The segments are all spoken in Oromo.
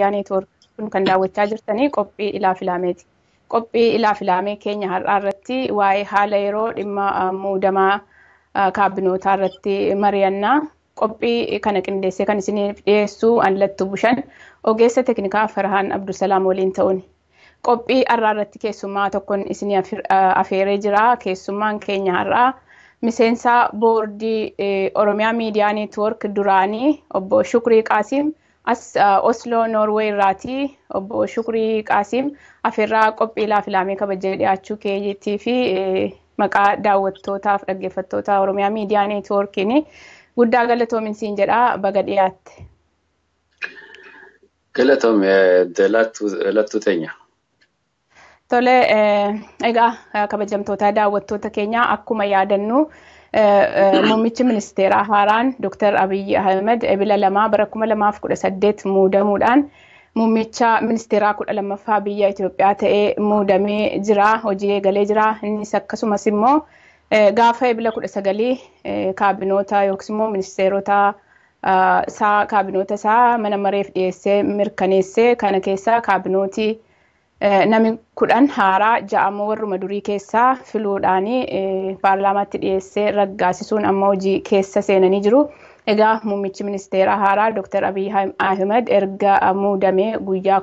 miidiyaa neetwoork kun kan daawwachaa jirtanii qophii ilaa filaameeti. Qophii ilaa filaamee keenya har'aa irratti waa'ee haala yeroo dhimma muudamaa kaabinootaa irratti mari'annaa. Qophii kana qindeessee kan isiniif dhiyeessu Allattuu Bushan ogeessa teeknikaa Farhaan Abdusalaam waliin ta'uun. Qophii har'aa irratti keessummaa tokkoon isinii afeeree jira. Keessummaan keenya har'aa miseensa boordii Oromiyaa Miidiyaa Neetwoork duraanii obbo Shukrii Qaasiim as Osloo Noorweey irraatii obbo Shukrii Qaasiim afeerraa qophii ilaa filaamee kabajee dhiyaachuu keetii fi maqaa daawwattootaaf dhaggeeffattoota Oromiyaa Miidiyaa Neetwoorkiin guddaa galatoomin siin jedhaa baga dhiyaatte. Galatoom lattuu teenya. Tole egaa kabajamtoota daawwattoota keenyaa akkuma yaadannu muummichi ministeeraa haaraan Dr. Abiyyi Ahmed ebila lamaa bara kuma lamaaf kudha saddeet muudamuudhaan muummicha ministeeraa kudha lammaffaa biyya Itoophiyaa ta'ee muudamee jira hojii eegalee jira innis akkasumas immoo gaafa ebila kudha sagalii kaabinoota yookiis immoo ministeerota isaa kaabinoota isaa mana mareef dhiyeessee mirkaneessee kana keessaa kaabinootii namni kudhan haaraa ja'amoo warruma durii keessaa filuudhaanii paarlaamaatti dhiyeessee raggaasisuun amma hojii keessa seenanii jiru. Egaa muummichi ministeeraa haaraa Dr. Abiy Ahmed erga muudamee guyyaa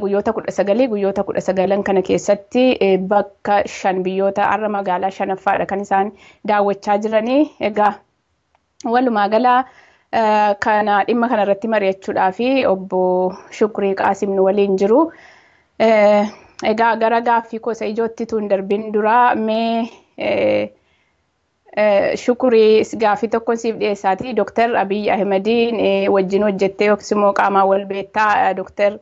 guyyoota kudha sagalii guyyoota kudha sagalan kana keessatti bakka shan biyyoota har'a magaalaa shanaffaadha kan isaan daawwachaa jiranii. Egaa walumaa galaa kana dhimma kanarratti mari'achuudhaa fi obbo Shukrii Qaasim nu waliin jiru. Egaa gara gaaffii gosa ijootti tun darbin duraa mee Shukrii gaaffii tokko siif dhiyeessaati. Dooktar Abiy Ahmediin wajjin hojjettee yookiis immoo qaamaan wal beektaa dooktar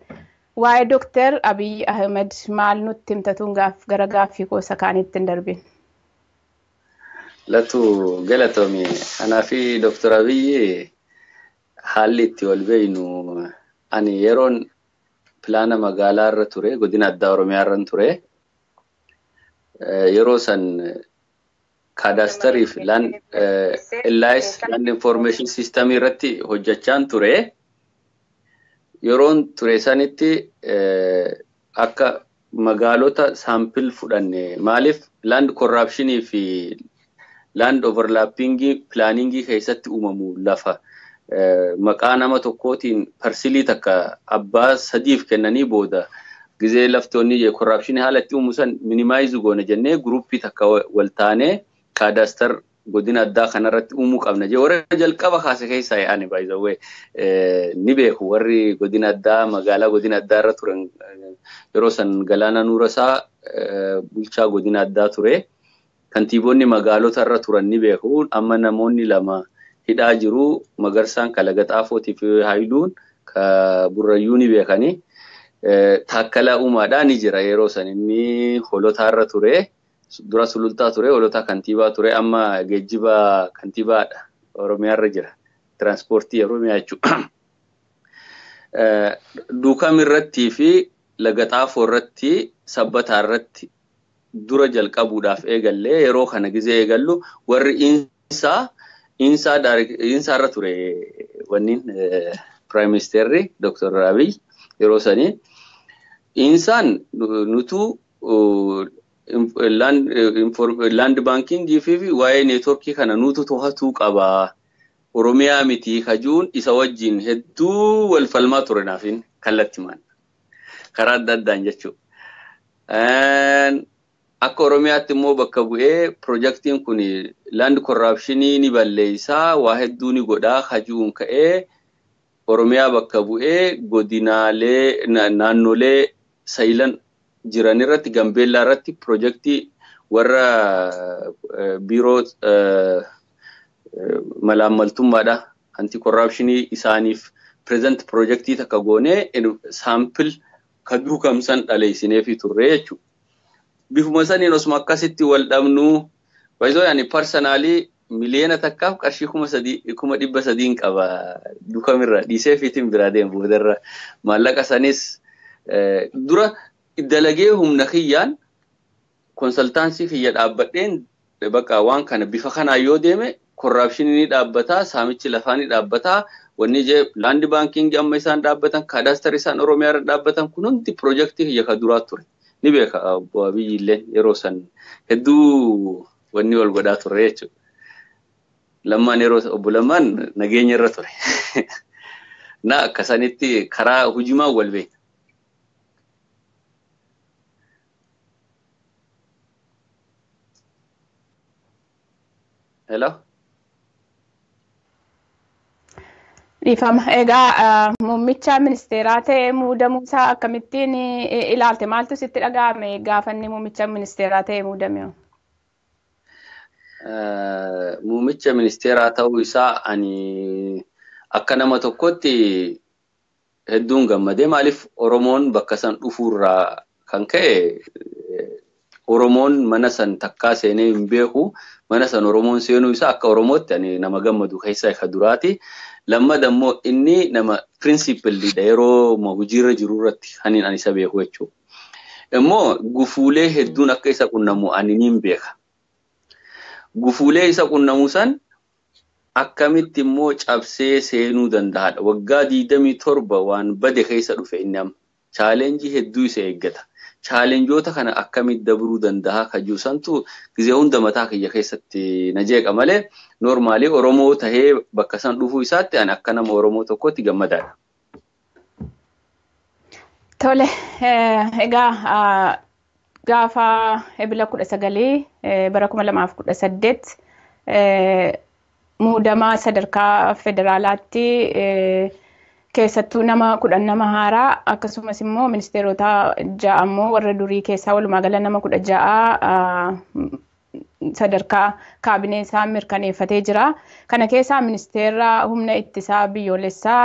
waa'ee dooktar Abiy Ahmed maal nutti himtatuun gara gaaffii gosa kaanitti hin darbin. Lattuu galatoomi. Anaa fi dooktar Abiyyi haalli itti wal beeynu? Ani yeroon pilaana magaalaa irra ture godina addaa oromiyaa irra ture. Yeroo san kaadaastarii fi LIS land information system irratti hojjechaan ture. Yeroon ture sanitti akka magaalota saampil fudhanne. Maaliif? Land corruptionii fi land overlappingii pilaaningii keessatti uumamu lafa maqaa nama tokkootiin parsilii takka abbaa sadiif kennanii booda gizee laftoonni korraapshinii haala itti uumu san minimaayizu goona jennee guruppii takka wal taanee kaadaastar godina addaa kanarratti uumuu qabna jee warra jalqaba kaase keessaa yaa'ani baay'isawwee ni beeku warri godina addaa magaalaa godina addaa irra turan yeroo san galaana nuurasaa bulchaa godina addaa ture kantiiboonni magaalota irra turan ni beeku amma namoonni lama. Hidhaa jiru magarsaan ka laga xaafootii fi haayiluun ka burrayyuu ni beekanii taakkala uumaadhaa ni jira yeroo san inni holotaa irra ture dura sulultaa ture holotaa kantiibaa ture amma geejjiba kantiibaadha oromiyaa irra jira tiraanspoortii oromiyaa jechuudha. Duukam irrattii fi laga xaafoo irratti sabbataa irratti dura jalqabuudhaaf eegallee yeroo kana gizee eegallu warri insaa insaa irra ture wannin prime ministerri Dr. Abiy yeroo sanii insaan nutu land bankingii fi waa'ee neetworkii kana nutu to'atuu qaba. Oromiyaa miti kajuun isa wajjin hedduu wal falmaa ture naafin kallattimaan karaa adda addaan jechuudha. Akka Oromiyaatti immoo bakka bu'ee piroojaktiin kun land corruptionii ni balleessaa waa hedduu ni godhaa kajuun ka'ee Oromiyaa bakka bu'ee godinaalee naannolee sayilan jiran irratti gambeellaa irratti piroojaktii warra biiroo malaammaltummaadha anti corruptionii isaaniif pireezent piroojaktii takka goonee saampil ka duukamsan dhaleessineefi turre jechuudha. Bifuma saniin osuma akkasitti wal dhabnu baay'isoo yaani parsanaalii miliyoona takkaaf qarshii kuma dhibba sadiin qaba. Dukamirra dhiisee fiitiin biraa deemu boodarra maallaqa sanis dura dalagee humna kiyyaan konsaltaansii kiyya dhaabbadheen bakka waan kana bifa kanaan yoo deeme korraapshinii ni dhaabbataa saamichi lafaa ni dhaabbataa wanni jee laandi baankiingi amma isaan dhaabbatan kaadaastar isaan oromiyaa dhaabbatan kun hundi piroojeektii kiyya ka duraa ture ni beeka obbo Abiyyi illee yeroo san hedduu wanni wal godhaa ture jechuudha. Lammaan yeroo obbo Lammaan nageenya irra ture. Na akkasanitti karaa hujimaa wal beeka. Hello? Dhiifama. Egaa muummicha ministeeraa ta'ee muudamuu isaa akkamittiin ilaalte? Maaltu sitti dhaga'ame gaafa inni muummicha ministeeraa ta'ee muudame? Muummicha ministeeraa ta'uu isaa ani akka nama tokkotti hedduun gammadee maaliif Oromoon bakka san dhufuurraa kan ka'e Oromoon mana san takkaa seenee hin beeku mana san Oromoon seenuu isaa akka Oromootti ani nama gammadu keessaa isa duraati. Lammada immoo inni nama pirinsipiliidha yeroo hojiirra jiru irratti kan ani isa beeku jechuudha. Immoo gufuulee hedduun akka isa qunnamu ani niin beeka. Gufuulee isa qunnamu san akkamitti immoo cabsee seenuu danda'adha. Waggaa digdamii torba waan bade keessa dhufe inni amma. Chaalenjii hedduu isa eeggata. Chaalenjoota kana akkamitti dabruu danda'a kajuu santu gizee hunda mataa kiyya keessatti na jeeqa malee noormaalii Oromoo tahee bakka san dhufuu isaatti ani akka nama Oromoo tokkotti gammadaadha. Tole, egaa gaafa ebila kudha sagalii bara kuma lamaaf kudha saddeet muudamaa sadarkaa federaalaatti keessattuu nama kudhan nama haaraa akkasumas immoo ministeerota ja'a immoo warra durii keessaa walumaa gala nama kudha ja'a sadarkaa kaabinee isaa mirkaneeffatee jira. Kana keessaa ministeera humna ittisaa biyyoolessaa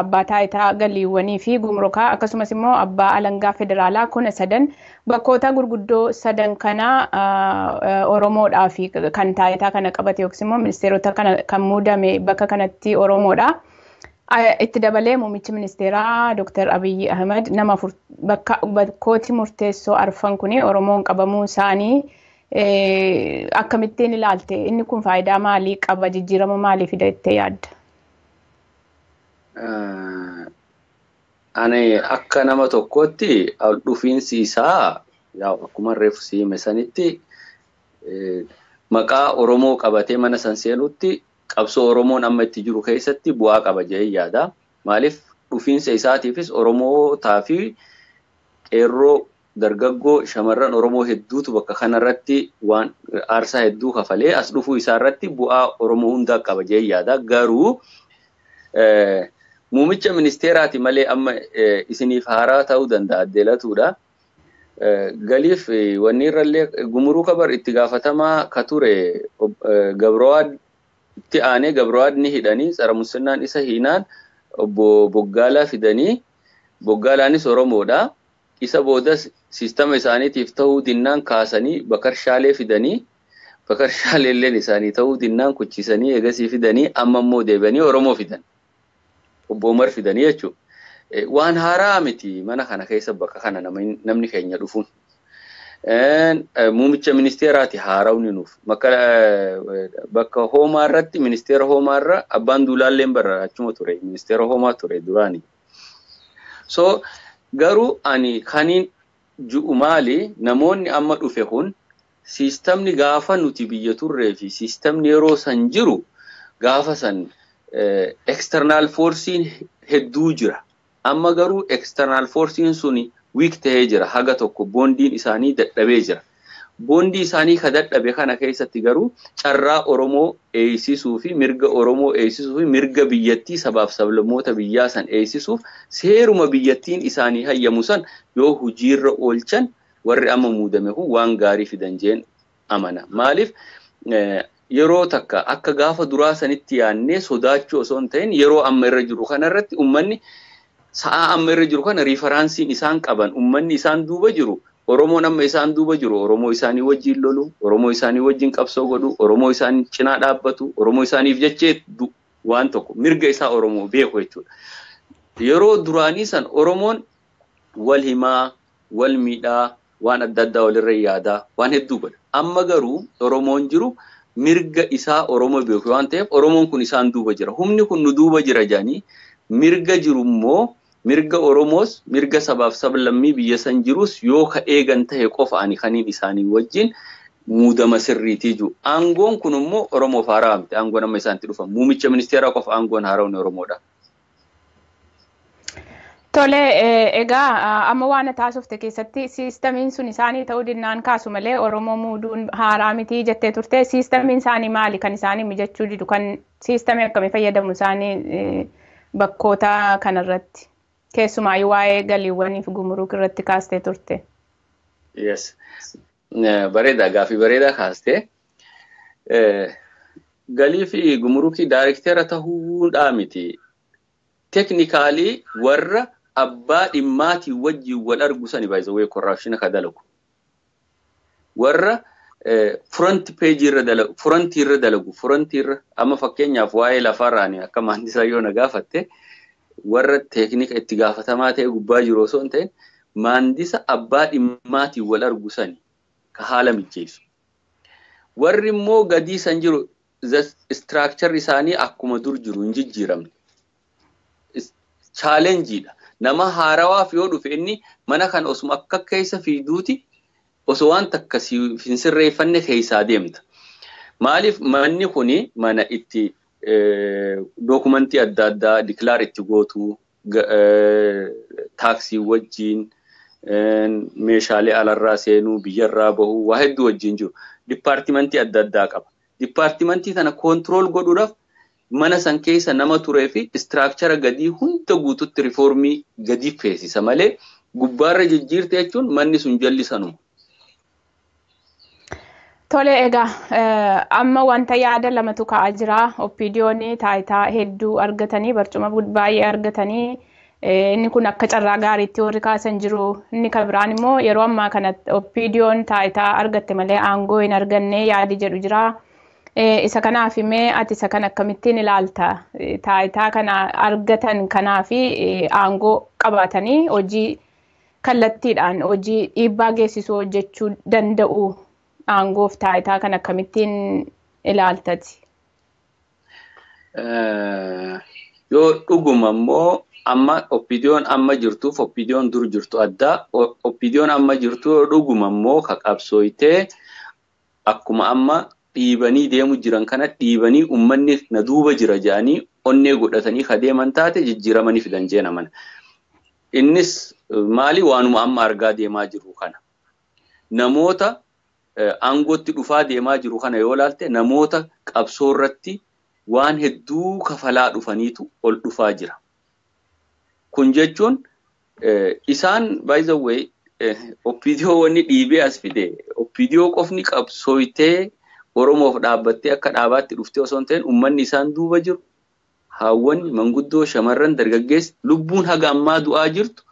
abbaa taayitaa galiiwwanii fi gumrukaa akkasumas immoo abbaa alangaa federaalaa kuna sadan bakkoota gurguddoo sadan kana Oromoodhaa fi kan taayitaa kana qabate yookiis immoo ministeerota kana kan muudame bakka kanatti Oromoodha. Itti dabalee muummichi ministeeraa Dr. Abiyyi Ahmed nama bakkooti murteessoo arfan kuni Oromoon qabamuu isaanii akkamittiin ilaalte inni kun faayidaa maalii qaba jijjiirama maalii fida yaadda? Ani akka nama tokkotti dhufiinsi isaa akkuma reefu siime sanitti maqaa Oromoo qabatee mana san seenutti qabsoo Oromoon amma itti jiru keessatti bu'aa qaba jedhee yaada. Maaliif dhufiinsa isaatiifis Oromootaa fi qeerroo dargaggoo shamarran Oromoo hedduutu bakka kanarratti waan aarsaa hedduu kafalee as dhufuu isaarratti bu'aa Oromoo hundaa qaba jedhee yaada. Garuu muummicha ministeeraati malee amma isiniif haaraa ta'uu danda'a addeelatuudha. Galiif wanni irrallee gumuruu kabar itti gaafatamaa ka ture Gabrowaad itti aanee Gabrowaad ni hidhanii tsara musinnaan isa hiinaan obbo Boggaalaa fidanii Boggaalaanis Oromoodha. Isa boodas siistama isaaniitiif ta'uu dinnaan kaasanii Bakarshaalee fidanii Bakarshaalee illeen isaanii ta'uu dinnaan kuchisanii eegasii fidanii amma immoo deebi'anii Oromoo fidan. Obbo Umar fidanii jechuudha. Waan haaraa miti mana kana keessa bakka kana namni keenya dhufuun. Muummicha ministeeraati haarawni nuuf. Bakka hoomaa irratti ministeera hoomaa irra abbaan duulaalleen bara achuma ture. Ministeera hoomaa ture duraani. So garuu ani kaniin ji'u maali namoonni amma dhufe kun siistamni gaafa nuti biyya turree fi siistamni yeroo san jiru gaafa san external forsiin hedduu jira. Amma garuu external forsiin suni wiik ta'ee jira haga tokko boondiin isaanii dadhabee jira. Boondii isaanii ka dadhabe kana keessatti garuu carraa Oromoo eeysisuu fi mirga Oromoo eeysisuu fi mirga biyyattii sabaaf sablammoota biyyaa san eeysisuuf seeruma biyyattiin isaanii hayyamu san yoo hojiirra oolchan warri amma muudame kun waan gaarii fidan jeen amana. Maaliif yeroo takka akka gaafa duraa sanitti yaannee sodaachuu osoo hin ta'in yeroo amma irra jiru kanarratti uummanni sa'aa amma irra jiru kana riifaraansiin isaan qaban uummanni isaan duuba jiru Oromoon amma isaan duuba jiru Oromoo isaanii wajjin lolu Oromoo isaanii wajjin qabsoo godhu Oromoo isaanii cinaa dhaabbatu Oromoo isaaniif jechee waan tokko mirga isaa Oromoo beeku jechuudha. Yeroo duraanii san Oromoon wal himaa wal miidhaa waan adda addaa walirra yaadaa waan hedduu godha. Amma garuu Oromoon jiru mirga isaa Oromoo beeku waan ta'eef Oromoon kun isaan duuba jira. Humni kun nu duuba jira jedhanii mirga jiru immoo mirga Oromoos mirga sabaaf sablammii biyya san jirus yoo ka eegan ta'e qofa ani kaniin isaanii wajjin muudama sirriitii jiru. Aangoon kun immoo Oromoof haaraa miti. Aangoon amma isaanitti dhufa. Muumicha ministeeraa qofa aangoon haara'uun Oromoodha. Tole egaa amma waan taasifte keessatti siistamiin sun isaanii ta'uu dinnaan kaasu malee Oromoo muuduun haaraa miti jettee turte siistamiin isaanii maali kan isaanii mijachuu didu kan siistamii akkamii fayyadamu isaanii bakkoota kanarratti keessumaayyuu waa'ee galiiwwanii fi gumuruuk irratti kaastee turte. Yes. Bareeda gaafii bareedaa kaastee galii fi gumuruukii daayirekteera ta'uudhaa miti. Teknikaalii warra abbaa dhimmaatii wajjin wal argu sani baay'isa wayii korraapshina ka dalagu. Warra furanti peejii irra dalagu, furantii irra dalagu, furantii irra amma fakkeenyaaf waa'ee lafarraani akka maandisaa yoo na gaafatte warra teeknika itti gaafatamaa ta'e gubbaa jiru osoo hin ta'in maandisa abbaa dhimmaatii wal argu sani ka haala mijeessu. Warri immoo gadii san jiru istiraakcharri isaanii akkuma dur jiru hin jijjiiramne. chaalenjiidha. Nama haarawaaf yoo dhufe inni mana kana osuma akka keessa fiiduuti osoo waan takka hin sirreeffanne keessaa deemta. Maaliif manni kuni mana itti dookumentii adda addaa dikilaar itti gootu taaksii wajjin meeshaalee alarraa seenuu biyyarraa bahuu waa hedduu wajjin jiru. Dipaartimentii adda addaa qaba. Dipaartimentii kana koontirool godhuudhaaf mana san keessa nama turee fi istiraakchara gadii hunda guututti rifoormii gadi feesisa malee gubbaarra jijjiirte jechuun manni sun jallisanuma. Tole egaa amma wanta yaada lamatu ka'aa jira. Oppiidiyoon taayitaa hedduu argatanii barcuma baay'ee argatanii inni kun akka carraa gaariitti warri kaasan jiru. Inni kan biraan immoo yeroo ammaa kana oppiidiyoon taayitaa argatte malee aangoo hin arganne yaadi jedhu jira. isa kanaaf mee ati isa kan akkamittiin ilaalta taayitaa kana argatan kanaaf aangoo qabaatanii hojii kallattiidhaan hojii dhiibbaa geessisuu hojjechuu danda'u aangoof taayitaa kan akkamittiin ilaaltati. Yoo dhuguma immoo amma oppiidiyoon amma jirtuuf oppiidiyoon dur jirtu addaa oppiidiyoon amma jirtu yoo dhuguma immoo ka qabsooytee akkuma amma dhiibanii deemu jiran kana dhiibanii uummanni na duuba jira jedhanii onnee godhatanii ka deeman taate jijjiiramanii fidan jeena. Innis maali waanuma amma argaa deemaa jiru kana. Namoota aangootti dhufaa deemaa jiru kana yoo ilaalte namoota qabsoo irratti waan hedduu kafalaa dhufaniitu ol dhufaa jira. Kun jechuun isaan by the way oppiidiyoo wanni dhiibee as fide oppiidiyoo qofni qabsooytee Oromoof dhaabbattee akka dhaabaatti dhuftee osoo hin ta'in uummanni isaan duuba jiru haawwanni manguddoo shamarran dargaggeessi lubbuun haga ammaa du'aa jirtu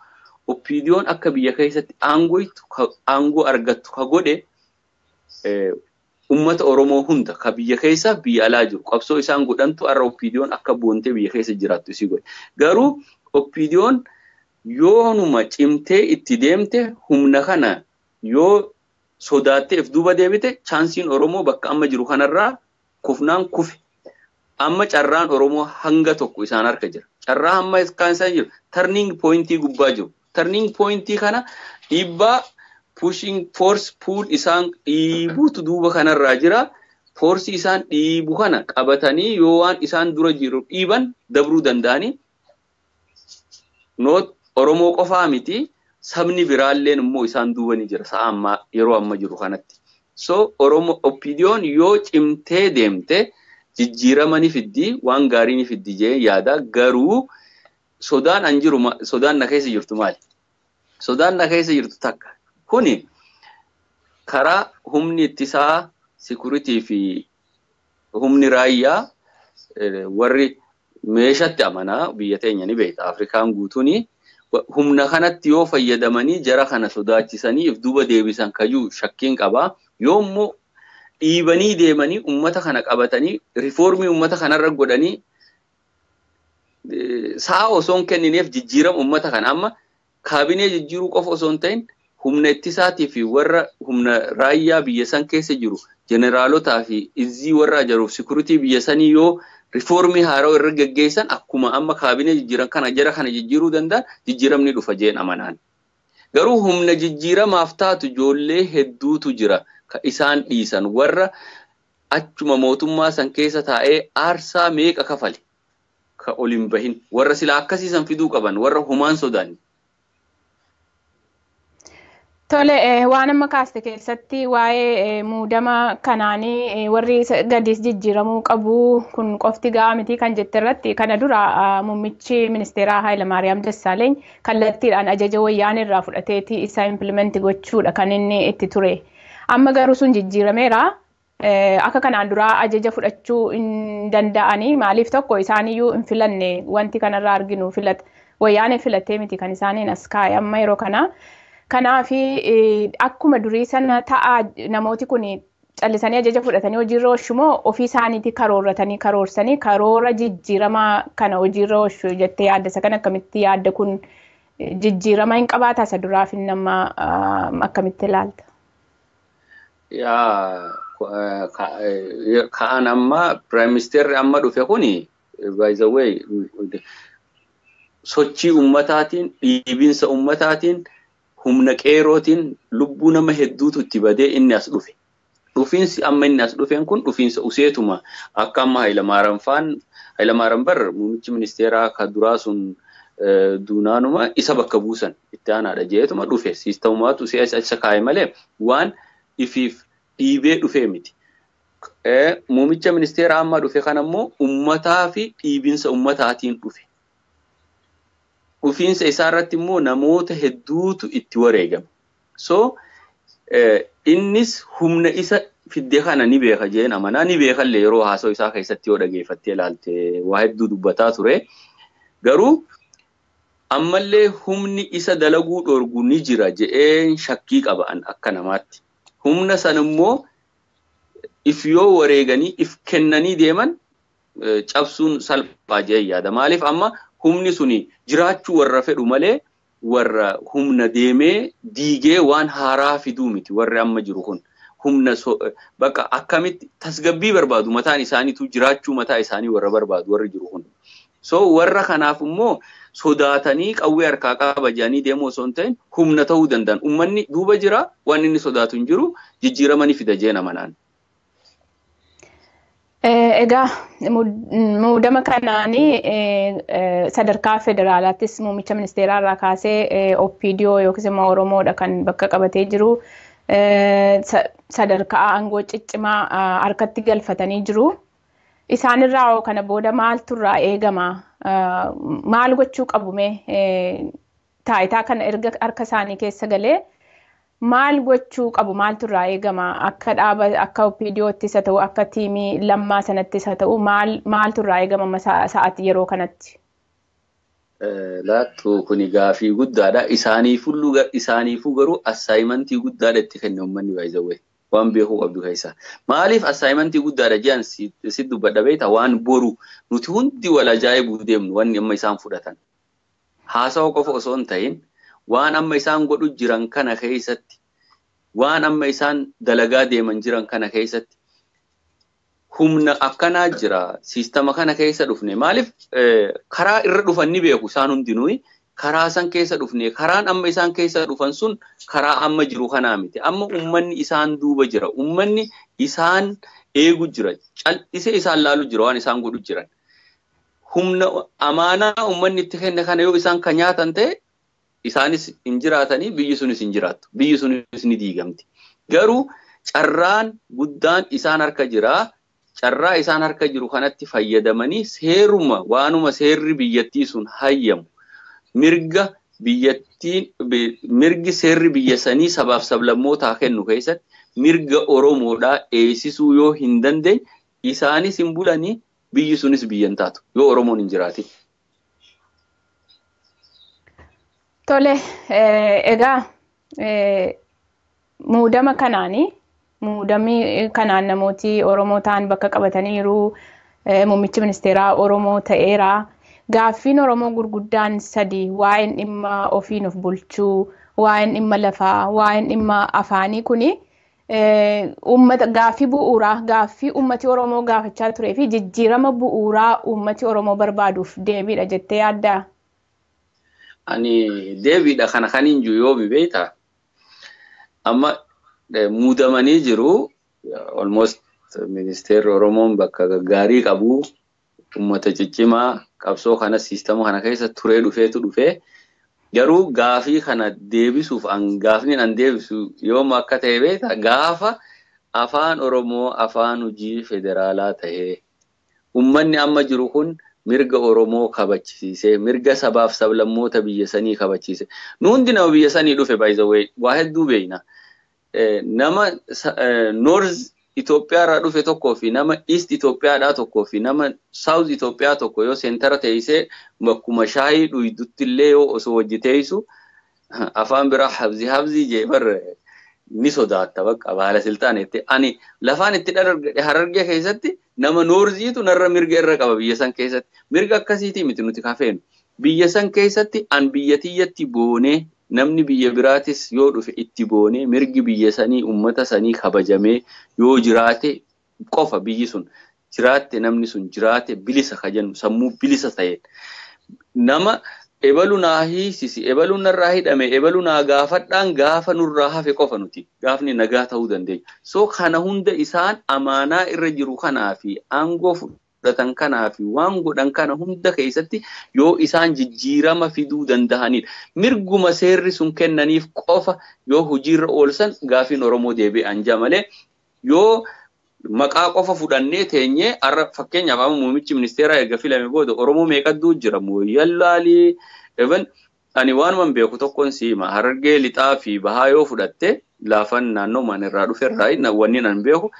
oppiidiyoon akka biyya keessatti aangoytu aangoo argattu ka godhe uummata Oromoo hunda ka biyya keessaaf biyya alaa jiru qabsoo isaan godhantu har'a oppiidiyoon akka boontee biyya keessa jiraattu isii godhe. Garuu oppiidiyoon yoonuma cimtee itti deemte humna kana yoo sodaatteef duuba deebite chaansiin Oromoo bakka amma jiru kanarraa kufnaan kufe. Amma carraan Oromoo hanga tokko isaan harka jira. Carraa amma kan isaan jiru turning pointii gubbaa jiru. Turning pointii kana dhiibbaa pushing force pull isaan dhiibuutu duuba kanarraa jira. Forsi isaan dhiibu kana qabatanii yoo waan isaan dura jiru dhiiban dabruu danda'anii noot Oromoo qofaa miti sabni biraalleen immoo isaan duuba ni jira sa'a ammaa yeroo amma jiru kanatti. So Oromoo oppiidiyoon yoo cimtee deemte jijjiirama ni fiddi waan gaarii ni fiddi jee yaada garuu sodaan an jiru sodaan na keessa jirtu maali? Sodaan na keessa jirtu takka. Kuni karaa humni ittisaa sikuritii fi humni raayyaa warri meeshatti amanaa biyya teenya ni beekta Afrikaan guutuuni. humna kanatti yoo fayyadamanii jara kana sodaachisanii if duuba deebisan kayyuu shakkiin qabaa. Yoo immoo dhiibanii deemanii uummata kana qabatanii rifoormii uummata kanarra godhanii sa'a osoo hin kennineef jijjiirama uummata kana amma kaabinee jijjiiruu qofa osoo hin ta'in humna ittisaatii fi warra humna raayyaa biyya san keessa jiru jeneraalotaa fi izzii warra ajaruuf sikuritii biyya sanii yoo rifoormii haaraa irra geggeessan akkuma amma kaabinee jijjiiran kana jara kana jijjiiruu danda'an jijjiiramni dhufa jeen amanaan. Garuu humna jijjiiramaaf taatu ijoollee hedduutu jira ka isaan dhiisan warra achuma mootummaa san keessa taa'ee aarsaa meeqa kafale ka ol hin bahin warra silaa akkasiisan fiduu qaban warra humaan sodaanni. Tole waan amma kaaste keessatti waa'ee muudama kanaanii warri gadis jijjiiramuu qabu kun qofti ga'a miti kan jette irratti kana dura muummichi ministeeraa Hayilamaariyaam Dassaaleeny kallattiidhaan ajaja wayyaan irraa fudhateeti isa implimenti gochuudha kan inni itti ture. Amma garuu sun jijjiirameera. Akka kanaan duraa ajaja fudhachuu hin danda'anii maaliif tokko isaaniyyuu hin filanne wanti kanarraa arginu filat wayyaanee filattee miti kan isaaniin as kaa'e amma yeroo kana. Kanaaf akkuma durii sana ta'a namooti kun callisanii ajaja fudhatanii hojiirra oolchu moo ofii isaaniitii karoorratanii karoorsanii karoora jijjiiramaa kana hojiirra oolchu jettee yaadda isa kan akkamitti yaadda kun jijjiirama hin qabaata isa duraaf nama akkamitti ilaalta? Yaa ka'an amma piraayim ministeerri amma dhufe kuni way sochii ummataatiin dhiibinsa ummataatiin humna qeerootiin lubbuu nama hedduutu itti badee inni as dhufe. Dhufiinsi amma inni as dhufeen kun dhufiinsa useetuma akka amma Hayilamaariyaam faan Hayilamaariyaam bar muummichi ministeeraa ka duraa sun duunaanuma isa bakka buusan itti aanaadha jeetuma dhufe siistamumaatu acha kaa'e malee waan ifiif dhiibee dhufee miti. Muummicha ministeeraa amma dhufe kanammoo ummataa fi dhiibinsa ummataatiin dhufe. Dhufiinsa isaa irratti immoo namoota hedduutu itti wareegama. So innis humna isa fidde kana ni beeka jeen amanaa ni beekallee yeroo haasa'u isaa keessatti yoo dhageeffattee ilaalte waa hedduu dubbataa ture. Garuu ammallee humni isa dalaguu dhorgu ni jira je'een shakkii qaba'an akka namaatti. Humna san immoo if yoo wareeganii if kennanii deeman cabsuun salphaa jee yaada. Maaliif amma humni suni jiraachuu warra fedhu malee warra humna deemee diigee waan haaraa fiduu miti warri amma jiru kun. Humna bakka akkamitti tasgabbii barbaadu mataan isaaniitu jiraachuu mataa isaanii warra barbaadu warri jiru kun. So warra kanaaf immoo sodaatanii qawwee harkaa qaba jedhanii deemuu osoo hin ta'in humna ta'uu danda'an. Uummanni duuba jira waan inni sodaatu hin jiru jijjiirama ni fida jeena manaan. Egaa muudama kanaanii sadarkaa federaalaattis muummicha ministeeraa irraa kaasee OPDO yookiis immoo Oromoodha kan bakka qabatee jiru. Sadarkaa aangoo ciccimaa harkatti galfatanii jiru. Isaanirraa kana booda maaltu irraa eegama? Maal gochuu qabu mee taayitaa kana erga harka isaanii keessa galee maal gochuu qabu maaltu irraa eegama akka dhaaba akka OPDOttis haa ta'u akka tiimii lammaa sanattis haa ta'u maaltu irraa eegama sa'aatii yeroo kanatti. Laattu kuni gaafii guddaadha. Isaaniifuu garuu assaayimantii guddaadha itti kenne uummanni baay'ee waan beekuu qabdu keessa. Maaliif assaayimantii guddaadha jedhan si dubbadha beektaa waan boru nuti hundi wal ajaa'ibuu deemnu wanni amma isaan fudhatan. Haasawa qofa osoo hin ta'in waan amma isaan godhu jiran kana keessatti waan amma isaan dalagaa deeman jiran kana keessatti humna akkanaa jira siistama kana keessa dhufne. Maaliif? Karaa irra dhufan ni beeku isaan hundinuu. Karaa san keessa dhufne karaan amma isaan keessa dhufan sun karaa amma jiru kanaa miti. Amma ummanni isaan duuba jira. Ummanni isaan eegu jira. Cal'isee isaan laalu jira waan isaan godhu jiran. Humna amaanaa ummanni itti kenne kana yoo isaan kan nyaatan ta'e isaanis hin jiraatanii biyyi sunis hin jiraattu. Biyyi sunis ni diigamti. Garuu carraan guddaan isaan harka jiraa carraa isaan harka jiru kanatti fayyadamanii seeruma waanuma seerri biyyattii sun hayyamu. Mirga biyyattiin mirgi seerri biyya sanii sabaaf sablammootaa kennu keessatti mirga oromoodhaa eegsisuu yoo hin dandeenye isaanis hin bulanii biyyi sunis biyyan taatu. Yoo oromoon hin jiraatin. Tole egaa muudama kanaanii muudamni kanaan namooti Oromoo ta'an bakka qabataniiru muummichi ministeeraa Oromoo ta'eera. Gaaffiin Oromoo gurguddaan sadi waa'een dhimma ofiin of bulchuu, waa'een dhimma lafaa, waa'een dhimma afaanii kuni uummata gaaffii bu'uuraa gaaffii uummati Oromoo gaafachaa turee fi jijjiirama bu'uuraa uummati Oromoo barbaaduuf deebiidha jettee yaaddaa? Ani deebiidha kana kan hin jiru yoomi beektaa? Amma muudamanii jiru almost ministeerri Oromoon bakka gaggaarii qabu uummata ciccimaa qabsoo kana siistama kana keessa turee dhufeetu dhufee garuu gaafii kana deebisuuf gaafni an deebisu yooma akka ta'e beektaa gaafa afaan Oromoo afaan hojii federaalaa ta'ee uummanni amma jiru kun mirga Oromoo kabachiisee mirga sabaaf sablammoota biyya sanii kabachiise. Nu hundi nama biyya sanii dhufe baay'ee waa hedduu beekna nama noorz Itoophiyaarraa dhufe tokkoo fi nama East Itoophiyaadhaa tokkoo fi nama South Itoophiyaa tokko yoo seentara teessee bakkuma shaayii dhuydutti illee yoo osoo hojii teessu afaan biraa habzi habzi jeebar ni sodaatta bakka baala siltaanetti ani lafaan itti harargee keessatti nama noorziitu narra mirga irra qaba. Biyya san keessatti mirga akkasiitii miti nuti kafeenu. Biyya san keessatti an biyya tiyyatti boonee namni biyya biraatis yoo dhufe itti boonee mirgi biyya sanii ummata sanii kabajamee yoo jiraate qofa biyyi sun. Jiraatte namni sun jiraate bilisa ka jennu sammuu bilisa ta'een. Nama ebalu naa hiisisi ebalu narraa hidhame ebalu naa gaafadhaan gaafa nurraa hafe qofa nuti gaafni nagaa ta'uu dandeenya. So kana hunda isaan amaanaa irra jiru kanaa fi aangoo fudhatan kanaa fi waan godhan kana hunda keessatti yoo isaan jijjiirama fiduu danda'anidha. Mirguma seerri sun kennaniif qofa yoo hojiirra oolsan gaafiin Oromoo deebi'an jaa malee yoo maqaa qofa fudhannee teenyee har'a fakkeenyaaf amma muummichi ministeeraa erga filame booda Oromoo meeqatu jira? Mooyyallaalii ani waanuman beeku tokkoon siima. Harargee lixaa fi bahaa yoo fudhatte laafan naannoo maan irraa dhufe irraa wanni nan beeku.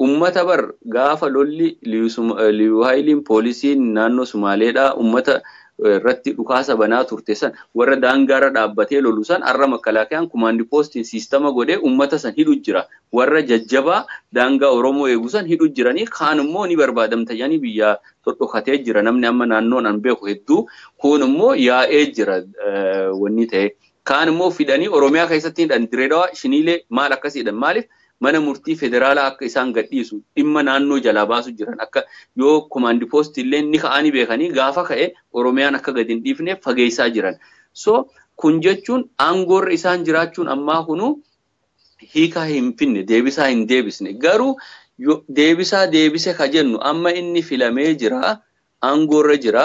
Ummata bar gaafa lolli liyuhaayiliin poolisiin naannoo sumaaleedhaa ummata irratti dhukaasa banaa turte san warra daangaarra dhaabbatee lolu san har'a makkalaakayaan kumaandi poostiin siistama godhee ummata san hidhu jira. Warra jajjabaa daangaa oromoo eegu san hidhu jiranii kaan immoo ni barbaadamtayanii biyyaa dhodhokatee jira. Namni amma naannoon an beeku hedduu kun immoo yaa'ee jira wanni ta'e. Kaan immoo fidanii oromiyaa keessatti hidhan direedawaa shiniilee maal akkasiidhan maaliif mana murtii federaalaa akka isaan gadhiisu dhimma naannoo jalaa baasu jiran akka yoo komaandi poostii illee ni ka'anii beekanii gaafa ka'e oromiyaan akka gadi hin dhiifne fageessaa jiran. So kun jechuun aangoorra isaan jiraachuun ammaa kunu hiikaa hin finne deebisaa hin deebisne garuu deebisaa deebise ka jennu amma inni filamee jira aangoorra jira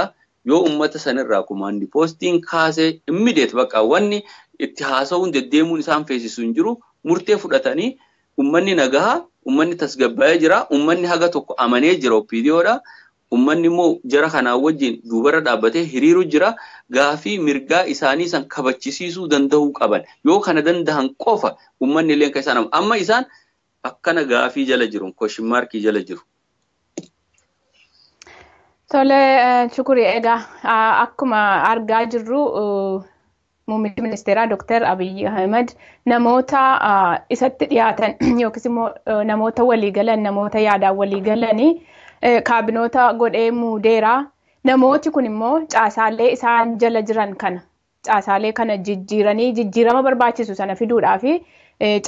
yoo ummata sanirraa komaandi poostiin kaasee immideet bakka wanni itti haasa'uun deddeemuun isaan feesisu hin jiru murtee fudhatanii ummanni nagaa ummanni tasgabbaa'ee jira ummanni haga tokko amanee jira oppiidiyoodha. Ummanni immoo jara kanaa wajjin duubarra dhaabbatee hiriiru jira. Gaafii mirgaa isaanii san kabachisiisuu danda'uu qaban. Yoo kana danda'an qofa ummanni illee kan isaan amma isaan akkana gaafii jala jiru koshimaarkii jala jiru. Tole shukuri. Egaa akkuma argaa jirru Muummichi ministeeraa Dr. Abiyyi Ahmed namoota isatti dhiyaatan yookiis immoo namoota waliigalan namoota yaadaan waliigalanii kaabinoota godhee muudeera. Namooti kun immoo caasaalee isaan jala jiran kana caasaalee kana jijjiiranii jijjiirama barbaachisu sana fiduudhaa fi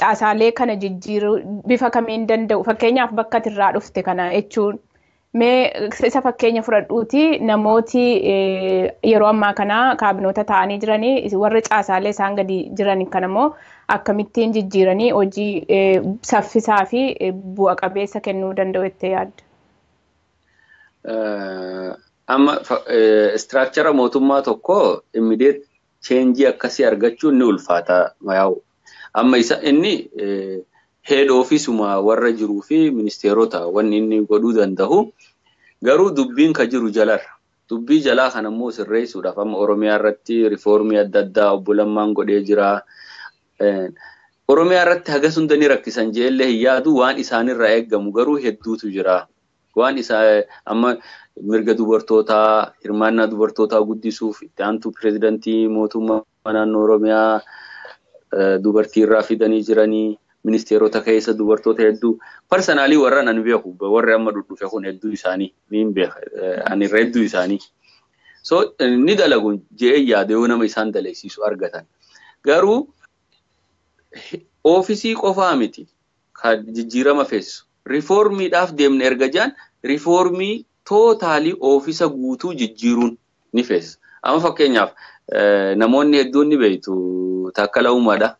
caasaalee kana jijjiiruu bifa kamiin danda'u fakkeenyaaf bakka irraa dhufte kana jechuun mee isa fakkeenya fudhadhuuti namooti yeroo ammaa kana kaabinoota ta'anii jiranii warri caasaalee isaan gadi jiran kan immoo akkamittiin jijjiiranii hojii saffisaa fi bu'a qabeessa kennuu danda'u jettee yaadda. Amma istiraakchara mootummaa tokko immideet cheenjii akkasii argachuun ni ulfaata yaa'u. Amma inni head ofiisuma warra jiruu fi ministeerota wanni inni godhuu danda'u. Garuu dubbiin ka jiru jalarra. Dubbii jalaa kana immoo sirreessuudhaaf amma Oromiyaa irratti rifoormii adda addaa obbo Lammaan godhee jira. Oromiyaa irratti hagas hunda ni rakkisan jeellee hin yaadu waan isaanirraa eeggamu garuu hedduutu jira. Waan isaa amma mirga dubartootaa hirmaannaa dubartootaa guddisuuf itti aantuu pireezidantii mootummaa naannoo Oromiyaa dubartii irraa fidanii jiranii. Ministeerota keessa dubartoota hedduu parsanaalii warra nan beeku warri amma dhudhufe kun hedduu isaanii ni beeka anirra hedduu isaanii. So ni dalagu je'ee yaada yoo nama isaan dalagsiisu argatan. Garuu oofisii qofaa miti kan jijjiirama feessu. Rifoormiidhaaf deemne erga jaan rifoormii tootaalii oofisa guutuu jijjiiruun ni feessa. Amma fakkeenyaaf namoonni hedduun ni beektu takkala uumaadha.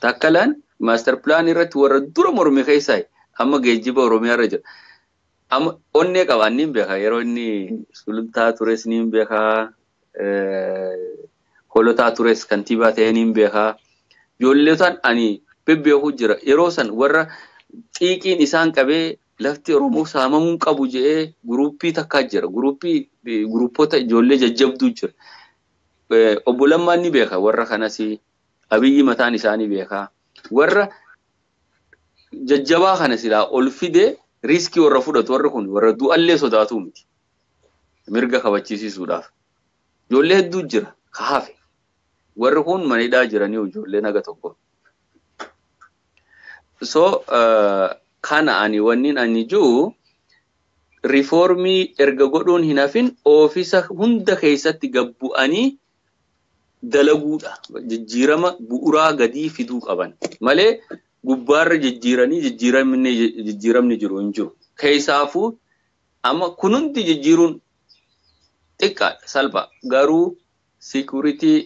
Takkalaan maaster pilaan irratti warra dura morme keessaa amma geejjiba Oromiyaa irra jira. Amma onnee qabaan ni beeka yeroo inni sulultaa tures ni beeka. Holotaa tures kantiibaa ta'ee ni beeka. Ijoollotaan ani bebbeeku jira yeroo san warra xiiqiin isaan qabee lafti Oromoo saamamuu qabu jedhee guruppii takkaa jira. Guruppii guruppoota ijoollee jajjabduu jira. Obbo Lammaan ni beeka warra kanas abiyyi mataan isaanii beeka. Warra jajjabaa kana silaa ol fidee riiskii warra fudhatu warri kun warra du'allee sodaatu miti. Mirga kabachiisuudhaaf. Ijoollee hedduu jira kaafe. Warri kun manidhaa jiranii ijoollee naga tokko. So kana ani wanni ani jiru rifoormii erga godhuun hin hafin oofisa hunda keessatti gabbu'anii dalaguudha. Jijjiirama bu'uuraa gadii fiduu qaban. Malee gubbaarra jijjiiranii jijjiiramni jiru hin jiru. Keessaafuu amma kun hundi jijjiiruun xiqqaadha salpha. Garuu siikuritii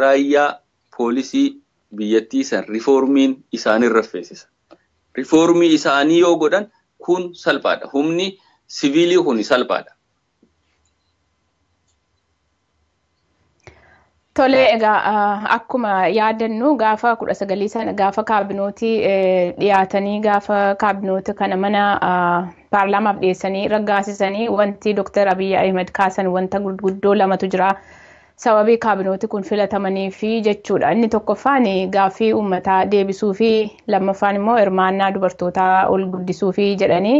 raayyaa poolisii biyyattii san rifoormiin isaanirra feesisa. Rifoormii isaanii yoo godhan kun salphaadha. Humni siviilii kun salphaadha. Tole egaa akkuma yaadannu gaafa kudha sagalii sana gaafa kaabinootii dhiyaatanii gaafa kaabinoota kana mana paarlaamaaf dhiyeessanii raggaasisanii wanti Dr. Abiyyi Ahmed kaasan wanta gurguddoo lamatu jira. Sababii kaabinooti kun filatamanii fi jechuudha. Inni tokkoffaan gaaffii uummataa deebisuu fi lammaffaan immoo hirmaannaa dubartootaa ol guddisuu fi jedhanii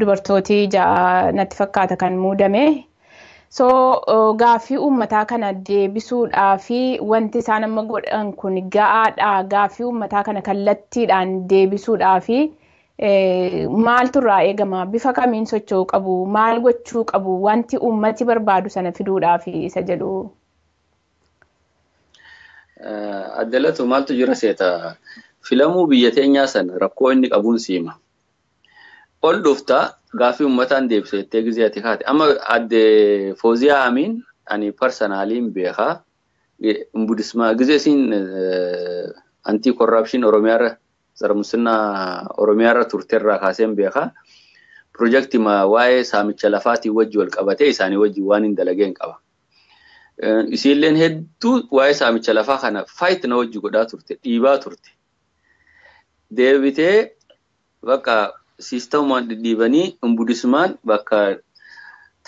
dubartooti ja'a natti fakkaata kan muudame. So gaaffii uummataa kana deebisuudhaa fi wanti isaan amma godhan kun ga'aadha. Gaaffii uummataa kana kallattiidhaan deebisuudhaa fi maaltu irraa eegama? Bifa kamiin socho'uu qabu? Maal gochuu qabu? Wanti uummati barbaadu sana fiduudhaa fi isa jedhu. Addalatu maaltu jira seeta? Filamuu biyya teenyaa sana rakkoo inni qabuun siima. Ol dhuftaa gaaffii uummataan deebisee jettee gizee ati kaate. Amma adde Fooziyaa Amiin ani parsonaaliin beekaa. Budismaa gizee isiin antii korraapshin Oromiyaarra sarmusinnaa Oromiyaarra turteerraa kaaseen beekaa. Pirojektii waa'ee saamicha lafaatiin wajji wal qabatee isaanii wajji waan hin dalageen qaba. Isiilleen hedduu waa'ee saamicha lafaa kana faayit na wajji godhaa turte, dhiibaa turte. Deebitee bakka siistamumaan dhidhiibanii budismaan bakka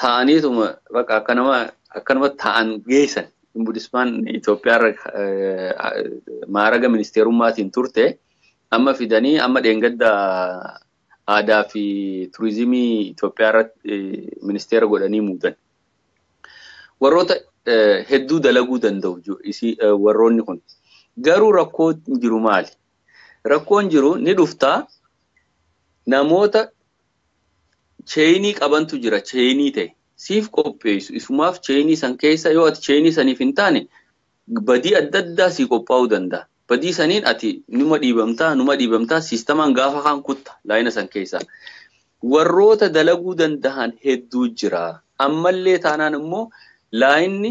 taa'aniituma bakka akkanuma taa'an geessan budismaan Itoophiyaarra maaraga ministeerummaatiin turte amma fidanii amma dheengadda aadaa fi turizimii Itoophiyaarratti ministeera godhanii muudan. Warroota hedduu dalaguu danda'u warroonni kun. Garuu rakkoo jiru maali? Rakkoon jiru ni dhuftaa namoota cheenii qabantu jira cheenii ta'e siif qopheessu isumaaf cheenii san keessa yoo ati cheenii saniif hin taane badii adda addaa sii qophaa'uu danda'a. Badii saniin ati numa dhiibamtaa numa dhiibamtaa siistamaan gaafa kaan kutta laayina san keessa. Warroota dalaguu danda'an hedduu jira. Ammallee taanaan immoo laayinni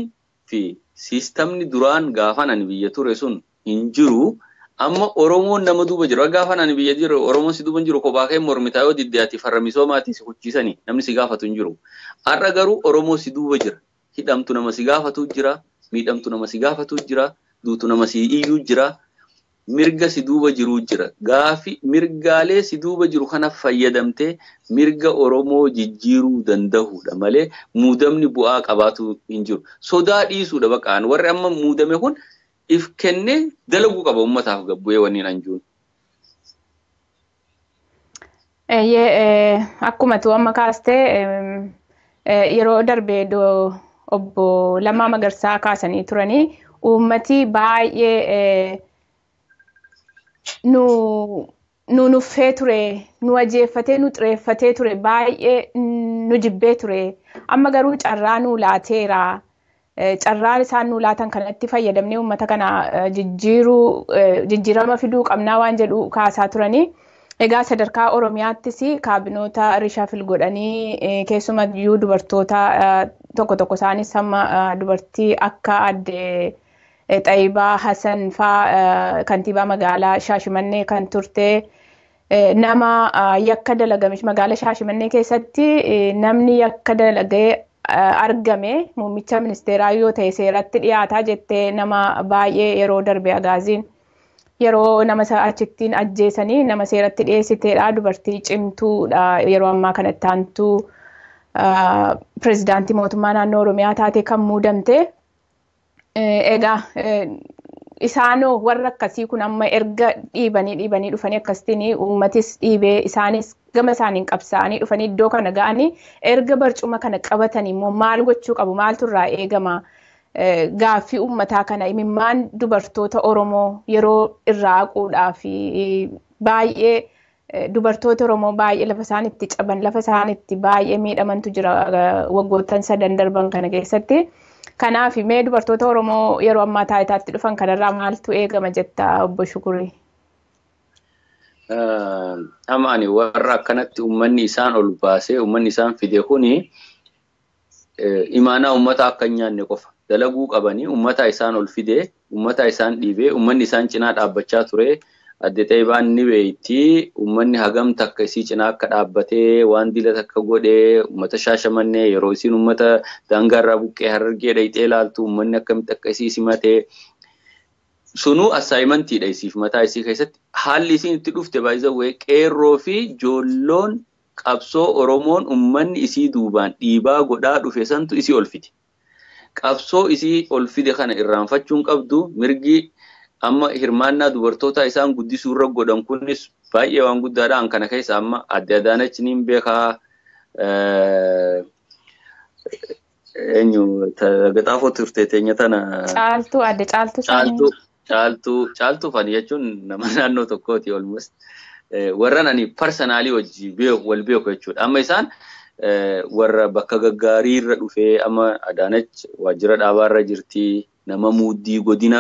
fi siistamni duraan gaafan ani biyya ture sun hin jiru. Amma Oromoon nama duuba jiru. Gaafan ani biyya jiru Oromoon si duuba jiru kophaa kee mormitaa yoo didde ati farra misoomaatii si huchisanii namni si gaafatu hin jiru. Har'a garuu Oromoo si duuba jira. Hidhamtu nama si gaafatu jira. Miidhamtu nama si gaafatu jira. Duutu nama si iyyuu jira. Mirga si duuba jiruu jira. Gaafi mirgaalee si duuba jiru kana fayyadamtee mirga Oromoo jijjiiruu danda'uudha malee muudamni bu'aa qabaatu hin jiru. Sodaa dhiisuudha baqaan warri amma muudame kun if kennee dalaguu qaba uummataaf gabbu'ee wanniin anjuun. Akkuma tu amma kaastee yeroo darbee obbo Lammaa Magarsaa kaasanii turanii uummati baay'ee nu nu nuffee ture nu ajeeffatee nu xireeffatee ture baay'ee nu jibbee ture amma garuu carraa nu laateera carraan isaan nuu laatan kanatti fayyadamnee uummata kana jijjiiruu jijjiirama fiduu qabnaa waan jedhu kaasaa turanii. Egaa sadarkaa Oromiyaattis kaabinoota rishaafil godhanii keessumayyuu dubartoota tokko tokko isaanis hamma dubartii akka adde Xayibaa Hassan faa kantiibaa magaalaa Shaashimannee kan turte nama yakka dalagame magaalaa Shaashimannee keessatti namni yakka dalagee argame. Muummicha ministeeraa yoo ta'e seeratti dhiyaataa jettee nama baay'ee yeroo darbe agaaziin yeroo nama achittiin ajjeesanii nama seeratti dhiyeessiteedha dubartii cimtuudha. Yeroo ammaa kanatti aantuu pirezidaantii mootummaa naannoo oromiyaa taate kan muudamte. Egaa isaanoo warra akkasii kun amma erga dhiibanii dhiibanii dhufanii akkasitiin uummatis dhiibee isaanis gama isaaniin qabsaa'anii dhufanii iddoo kana ga'anii erga barcuma kana qabatanii immoo maal gochuu qabu maaltu irraa eegama gaaffii uummataa kana imimmaan dubartoota Oromoo yeroo irraa haquudhaa fi baay'ee dubartoota Oromoo baay'ee lafa isaan itti caban lafa isaan itti baay'ee miidhamantu jira waggoottan sadan darban kana keessatti. Kanaaf mee dubartoota Oromoo yeroo ammaa taayitaatti dhufan kanarraa maaltu eegama jetta obbo Shukurii? Amma ani warra akkanatti uummanni isaan ol baasee uummanni isaan fide kuni imaanaa uummata akka hin nyaanne qofa. Dalaguu qabanii uummata isaan ol fide uummata isaan dhiibee uummanni isaan cinaa dhaabbachaa ture. Adde Xaayibaan ni beeyti uummanni hagam takka isii cinaa akka dhaabbatee waan dila takka godhee uummata shaashamannee yeroo isiin uummata daangaarraa buqqee harargee dhayxee ilaaltu uummanni akkamitti akka isii simatee. Sunuu assaayimantiidha isiif mataa isii keessatti. Haalli isiin itti dhufte baay'ee qeerroo fi joolloon qabsoo Oromoon uummanni isii duubaan dhiibaa godhaa dhufe santu isii ol fide. Qabsoo isii ol fide kana irraanfachuun qabdu mirgi amma hirmaannaa dubartoota isaan guddisuu irra godhan kunis baay'ee waan guddaadha. An kana keessa amma adde Adaanach niin beekaa eenyu gaxaafoo turte teenya tana. Caaltuu adde caaltuu Caaltuu caaltuu caaltuu fani jechuun nama naannoo tokkooti almost. Warran ani parsanaalii wajji wal beeku jechuudha. Amma isaan warra bakka gaggaarii irra dhufee amma Adaanach waajjira dhaabaarra jirti. Nama muuddii godina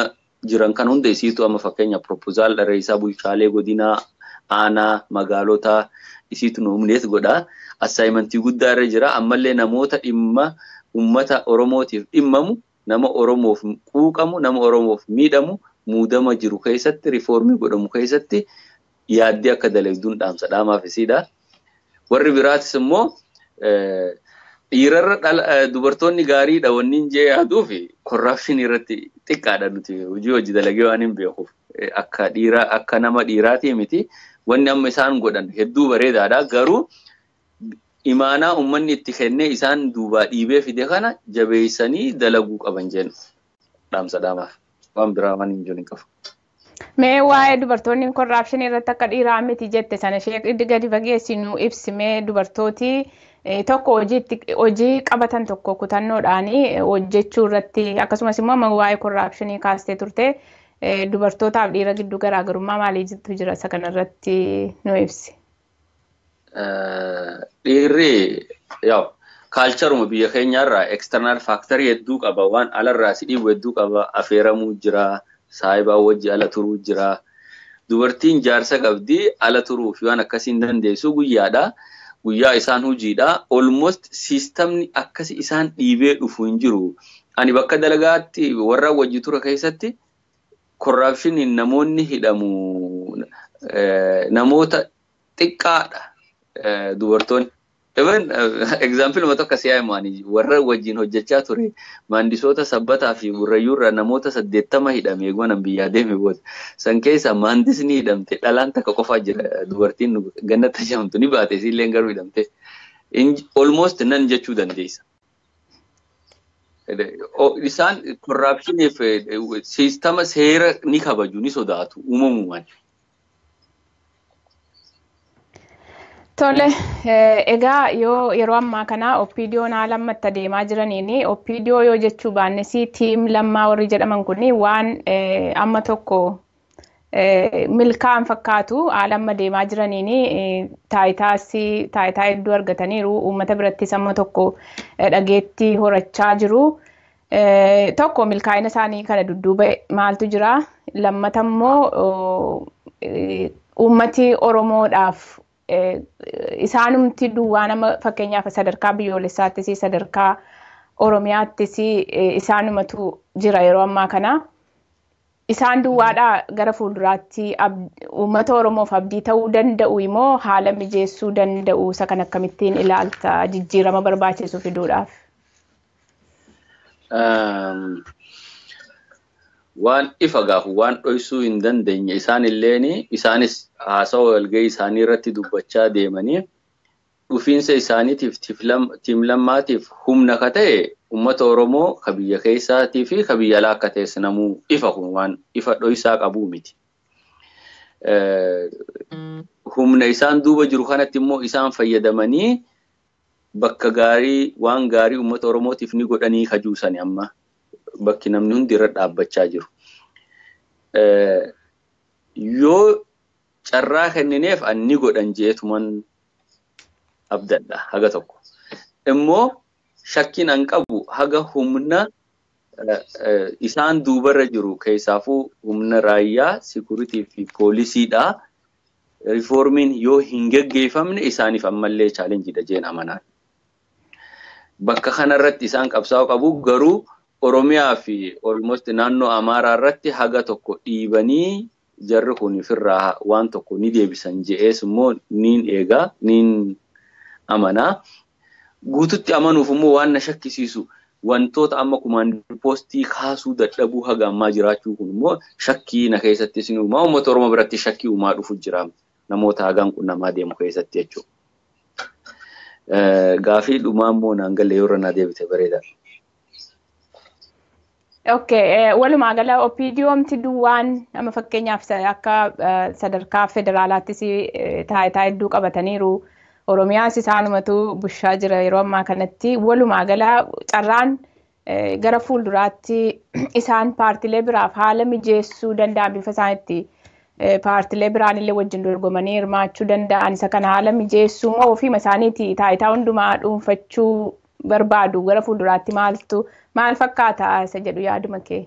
jiran kan hunda isiitu amma fakkeenya propoozaal dharreessaa bulchaalee godinaa aanaa magaalotaa isiitu noomneet godha. Assaayimentii guddaa irra jira. Ammallee namoota dhimma uummata Oromootiif dhimmamu, nama Oromoof quuqamu, nama Oromoof miidhamu muudama jiru keessatti, riifoormii godhamu keessatti yaaddii akka dalagduun dhaamsa dhaamaaf isiidha. Warri biraatis immoo dhiirarra dubartoonni gaariidha. Wanni hin jee yaaduu fi korraapshinii irratti xiqqaadha nuti. Hojii hojii dalagee waan hin beekuuf. Akka dhiiraa akka nama dhiiraatii miti. Wanni amma isaan godhan hedduu bareedaadha. Garuu imaanaa uummanni itti kennee isaan duubaa dhiibee fide kana jabeessanii dalaguu qaban jennu dhaamsa dhaamaaf. Waan biraa waan hin jiru qabu. Mee waa'ee dubartoonni korraapshinii irratti akka dhiiraa miti jette sana ishee gadi fageessi nu ibsi. Mee dubartooti tokko hojii qabatan tokko kutannoodhaan hojjechuu irratti akkasumas immoo waa'ee korraapshinii kaastee turte dubartootaaf dhiira gidduu garaagarummaa maaliitu jira isa kanarratti nu ibsi. Dhiirri yaa'u kaalcharuma biyya keenyaarraa eksternaal faaktarii hedduu qaba waan alarraa si dhiibu hedduu qaba affeeramuu jira saayibaa wajji ala turuu jira dubartiin jaarsa qabdi ala turuu fi waan akkasiin dandeessu guyyaadha. Guyyaa isaan hojiidha. Almost siistamni akkasi isaan dhiibee dhufu hin jiru. Ani bakka dalagaatti warra wajji tura keessatti korraapshiniin namoonni hidhamu namoota xiqqaadha dubartoonni. Even example ma tokko siyaa himaanii warra wajjin hojjechaa ture maandisoota sabbataa fi burrayyuurra namoota saddeettama hidhame eegwanan biyyaa deeme booda. San keessa maandisni hidhamte dhalaan takka qofaa jira dubartiin gannatti jedhamtu ni baate isiillee garuu hidhamte. Almost nan jechuu dandeessa. Isaan korraapshiniif siistama seera ni kabaju ni sodaatu uumamumaan. Tole, egaa yoo yeroo ammaa kana oppiidiyoon haala ammatti adeemaa jiraniin oppiidiyoo yoo jechuu baannes tiim lammaa warri jedhaman kun waan amma tokko milkaa'an fakkaatu haala amma adeemaa jiraniin taayitaas taayitaa hedduu argataniiru uummata birattis amma tokko dhageettii horachaa jiru. Tokko milkaa'ina isaanii kana dudduuba maaltu jira? Lammata immoo uummati Oromoodhaaf isaanumti duwwaa nama fakkeenyaaf sadarkaa biyyoolessaattis sadarkaa Oromiyaattis isaanumatu jira yeroo ammaa kana. Isaan duwwaadhaa gara fuulduraatti uummata Oromoof abdii ta'uu danda'u immoo haala mijeessuu danda'u isa kan akkamittiin ilaalta jijjiirama barbaachisu fiduudhaaf? Waan ifa gaafu waan dhoysuu hin dandeenye isaan illeen isaanis haasawa walgahii isaanii irratti dubbachaa deemanii dhufiinsa isaaniitiif tiimlammaatiif humna ka ta'e uummata Oromoo ka biyya keessaatii fi ka biyya alaa akka ta'es namuu ifa kun waan ifa dhoysaa qabuu miti. Humna isaan duuba jiru kanatti immoo isaan fayyadamanii bakka gaarii waan gaarii uummata Oromootiif ni godhanii kajuusani amma bakki namni hundi irra dhaabbachaa jiru. Yoo carraa kennineef anni godhan jeetuman abdadha haga tokko. Immoo shakkiin an qabu haga humna isaan duubarra jiru keessaafuu humna raayyaa sikuritii fi poolisiidha. Rifoormiin yoo hin geggeeffamne isaaniif ammallee chaalenjiidha jeen amanaan. Bakka kanarratti isaan qabsaa'uu qabu garuu Oromiyaa fi almost naannoo Amaaraa irratti haga tokko dhiibanii jarri kun ofirraa waan tokko ni deebisan je'ees immoo niin eegaa niin amanaa. Guututti amanuuf immoo waan na shakkisiisu wantoota amma kumaandii poostii kaasuu dadhabuu haga ammaa jiraachuu kun immoo shakkii na keessattis ni uumaa uummata Oromoo biratti shakkii uumaa dhufu jira namoota hagaan qunnamaa deemu keessatti jechuudha. Gaafii dhumaa immoo naan galee irra na deebite bareedaadha. Okay, walumaa gala OPDOomti duwwaan nama fakkeenyaaf akka sadarkaa federaalaattis taayitaa hedduu qabataniiru. Oromiyaas isaanumatu bushaa jira yeroo ammaa kanatti. Walumaa gala carraan gara fuulduraatti isaan paartilee biraaf haala mijeessuu danda'an bifa isaaniitti paartilee biraan illee wajjin dorgomanii hirmaachuu danda'an isa kana haala mijeessuu ofiima isaaniiti taayitaa hundumaa dhuunfachuu barbaadu gara fuulduraatti maaltu maal fakkaata isa jedhu yaaduma kee?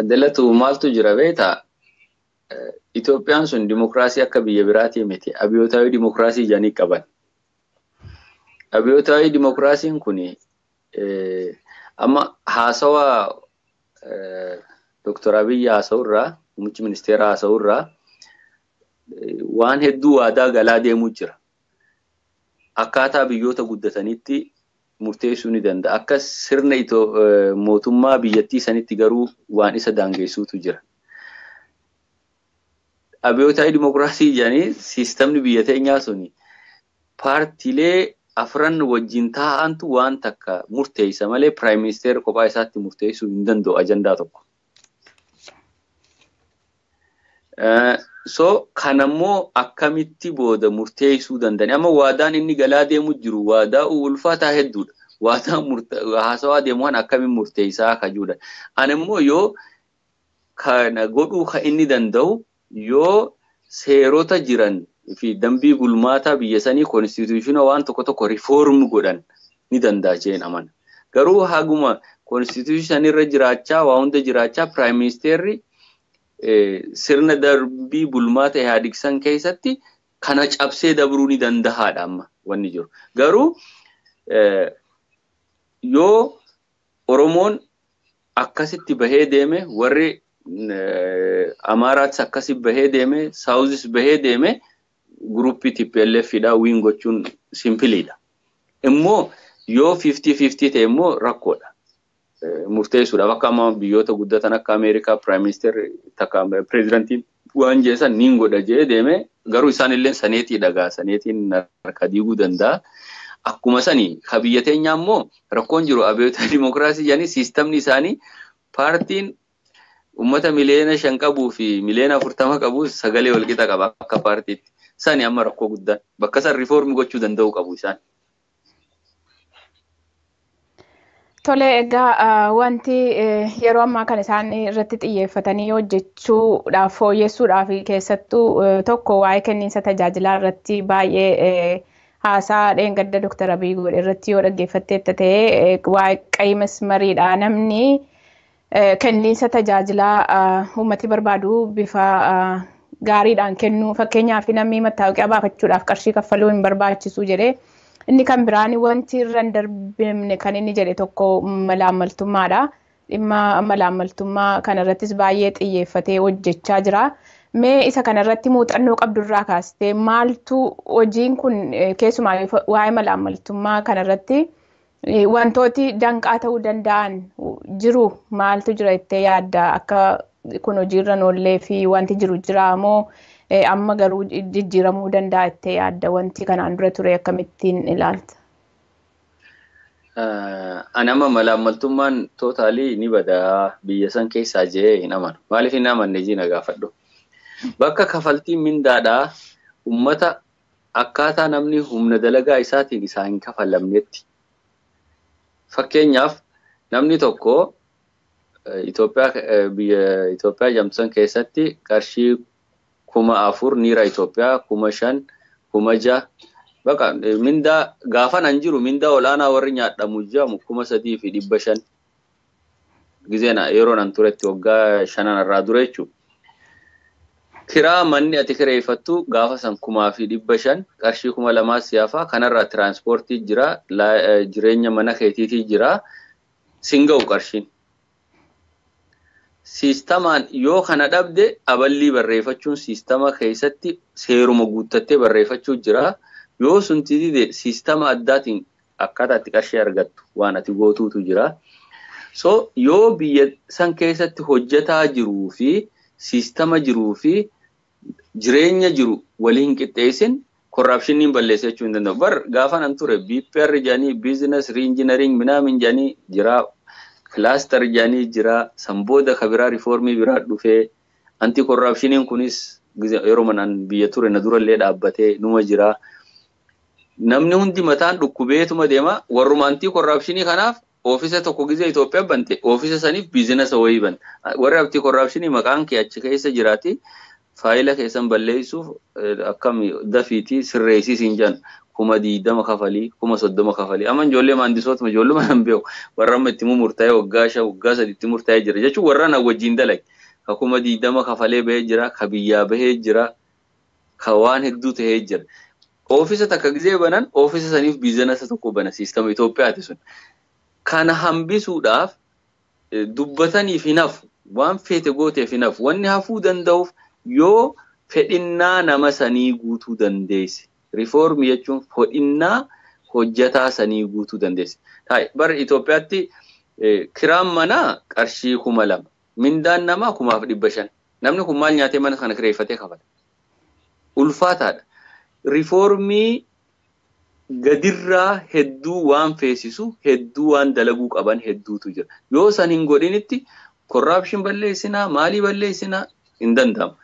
Addalatu maaltu jira beektaa? Itoophiyaan sun dimokiraasii akka biyya biraatii miti. Abiyyootawii dimokiraasii jedhanii qaban. Abiyyootawii dimokiraasiin kun amma haasawaa Dr. Abiyyi haasawurraa, muummichi ministeera haasawurraa waan hedduu waadaa galaa deemuu jira. Akkaataa biyyoota guddatanitti murteessuu ni danda'a. Akka sirna mootummaa biyyattii sanitti garuu waan isa daangessuutu jira. Abiyyootawii dimokiraasii jedhanii siistamni biyya teenyaa suni paartiilee afran wajjin taa'antu waan takka murteessa malee piraayim ministeera kophaa isaatti murteessuu hin danda'u ajandaa tokko. So kanammoo akkamitti booda murteessuu danda'ani. Amma waadaan inni galaa deemu jiru waadaa ulfaataa hedduudha. Waadaan haasawaa deemu waan akkamiin murteessaa kajuudha. Ani immoo yoo kana godhuu kan inni danda'u yoo seerota jiran fi dambii bulmaataa biyya sanii konstituutiina waan tokko tokko rifoorm godhan ni danda'a jeen amana. Garuu haguma konstituutiina irra jiraachaa waa hunda jiraachaa piraayim ministeerri sirna darbii bulmaata Ihaadig san keessatti kana cabsee dabruu ni dandahaadha amma wanni jiru. Garuu yoo Oromoon akkasitti bahee deeme warri Amaaraattis akkasi bahee deeme Saawuzis bahee deeme guruppii TPLFidha wiin gochuun simpiliidha. Immoo yoo 50-50 ta'e immoo rakkoodha. Murteessuudhaaf akka amma biyyoota guddatan akka Ameerikaa Piraayim Ministeerri takka pireezidantiin waan jeesan niin godha jee deeme garuu isaan illee saneetii dhagaa saneetiin harka diiguu danda'a. Akkuma sanii ka biyya teenyaa immoo rakkoon jiru abiyyoota dimokiraasii jedhanii siistamni isaanii paartiin uummata miliyoona shan qabuu fi miliyoona afurtama qabu sagalee walqixa qaba akka paartiitti. Sani amma rakkoo guddaan bakka san rifoormi gochuu danda'u qabu isaan. Tole egaa wanti yeroo ammaa kan isaan irratti xiyyeeffatanii hojjechuudhaaf fooyyessuudhaaf keessattuu tokko waa'ee kenniinsa tajaajilaa irratti baay'ee haasaa dheengadda Dr. Abiy godhe irratti yoo dhaggeeffatteetta ta'e waa'ee qayyii masmariidha namni kenniinsa tajaajilaa uummati barbaadu bifa gaariidhaan kennu fakkeenyaaf namni mattaawaqaa baafachuudhaaf qarshii kaffaluu hin barbaachisu jedhee inni kan biraan wanti irra hin darbine kan inni jedhe tokko malaammaltummaadha. Dhimma malaammaltummaa kanarrattis baay'ee xiyyeeffatee hojjechaa jira. Mee isa kanarratti muuxannoo qabdurraa kaastee maaltu hojiin kun keessumaa waa'ee malaammaltummaa kanarratti wantooti danqaa ta'uu danda'an jiru maaltu jira jettee yaadda akka kun hojiirra oollee fi wanti jiru jira moo amma garuu jijjiiramuu danda'a jettee yaadda wanti kanaan dura ture akkamittiin ilaalta? Anama malaammaltummaan tootaalii ni bada biyya san keessaa jee hin amanu. Maaliif hin amanne jii na gaafadhu. Bakka kafaltiin mindaadhaa uummata akkaataa namni humna dalagaa isaatiin isaa hin kafalamnetti. Fakkeenyaaf namni tokko Itoophiyaa biyya Itoophiyaa jedhamtu keessatti qarshii kuma afur niira Itoophiyaa kuma shan kuma ja'a Baqa mindaa gaafan an jiru mindaa olaanaa warri nyaadhamu jedhamu kuma sadii fi dhibba shan. Gizeen yeroo nan turetti waggaa shanan irraa dura jechuudha. Kiraa manni ati kireeffattu gaafa san kumaa fi dhibba shan qarshii kuma lamaa siyaafaa kanarraa tiraanspoortii jira jireenya mana keetiitii jira singa'u qarshiin. Siistamaan yoo kana dhabde aballii barreeffachuun siistama keessatti seeruma guuttattee barreeffachuu jira. yoo sunti dide siistama addaatiin akkaataa itti qarshii argattu waan ati gootuutu jira. So yoo biyya san keessatti hojjetaa jiruu fi siistama jiruu fi jireenya jiru walii hin qixxeessin korraapshiniin balleessa jechuu hin danda'u. Bar gaafa nan ture BPR jedhanii biizines riinjinariing minaamin jedhanii jira kilaastar jedhanii jira sanbooda kabiraa riifoormii biraa dhufee anti korraapshiniin kunis yeroo manaan biyya ture na durallee dhaabbatee numa jira. namni hundi mataan dhukkubeetuma deema warruma antii korraapshinii kanaaf oofisa tokko gizee Itoophiyaa bante oofisa saniif biizinasa wayii bante warri abtii korraapshinii maqaan kee achi keessa jiraati faayila keessan balleessuuf akkam dafiitii sirreessii siin jedhan kuma diidama kafalii kuma soddoma kafalii amma ijoollee maandisootuma ijoolluma nan beeku warra amma itti murtaa'ee waggaa shan waggaa sadi itti murtaa'ee jira jechuun warra na wajjin dalage ka kuma diidama kafalee bahee jira ka biyyaa bahee jira ka waan hedduu ta'ee jira. oofisa takka gizee banan oofisa saniif biizinasa tokko bana siistama Itoophiyaati sun. Kana hambisuudhaaf dubbataniif hin hafu waan feete gooteef hin hafu wanni hafuu danda'uuf yoo fedhinnaa nama sanii guutuu dandeesse. Rifoormii jechuun fedhinnaa hojjataa sanii guutuu dandeesse. Bara Itoophiyaatti kiraan manaa qarshii kuma lama mindaan namaa kumaaf dhibba shan namni kun maal nyaatee mana kana kireeffatee kafala. Ulfaataadha. rifoormii gadirraa hedduu waan feesisu hedduu waan dalaguu qaban hedduutu jira. Yoo san hin godhinitti korraapshin balleessinaa maalii balleessinaa hin danda'amu.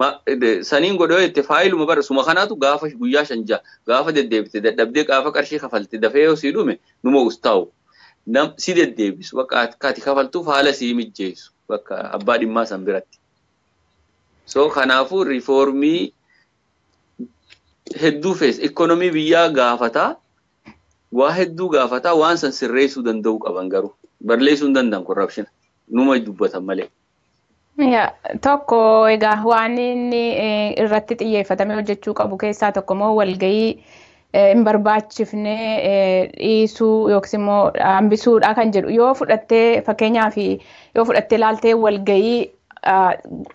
Saniin godhoo jette faayiluma bara suma kanaatu gaafa guyyaa shan ja'a gaafa deddeebite dadhabdee gaafa qarshii kafalte dafee yoo sii dhume numa ustaa'u. Si deddeebisu bakka ati kafaltuuf haala sii mijjeessu bakka abbaa dhimmaa san biratti. So kanaafuu rifoormii hedduu fees ikoonomii biyyaa gaafataa waa hedduu gaafataa waan san sirreessuu danda'uu qaban garuu balleessuu hin danda'an korraapshina numa dubbatan malee. Tokko egaa waan inni irratti xiyyeeffatamee hojjechuu qabu keessaa tokko immoo walgahii hin barbaachifne dhiisuu yookiis immoo hambisuudha kan jedhu. Yoo fudhattee fakkeenyaaf yoo fudhattee ilaaltee walgahii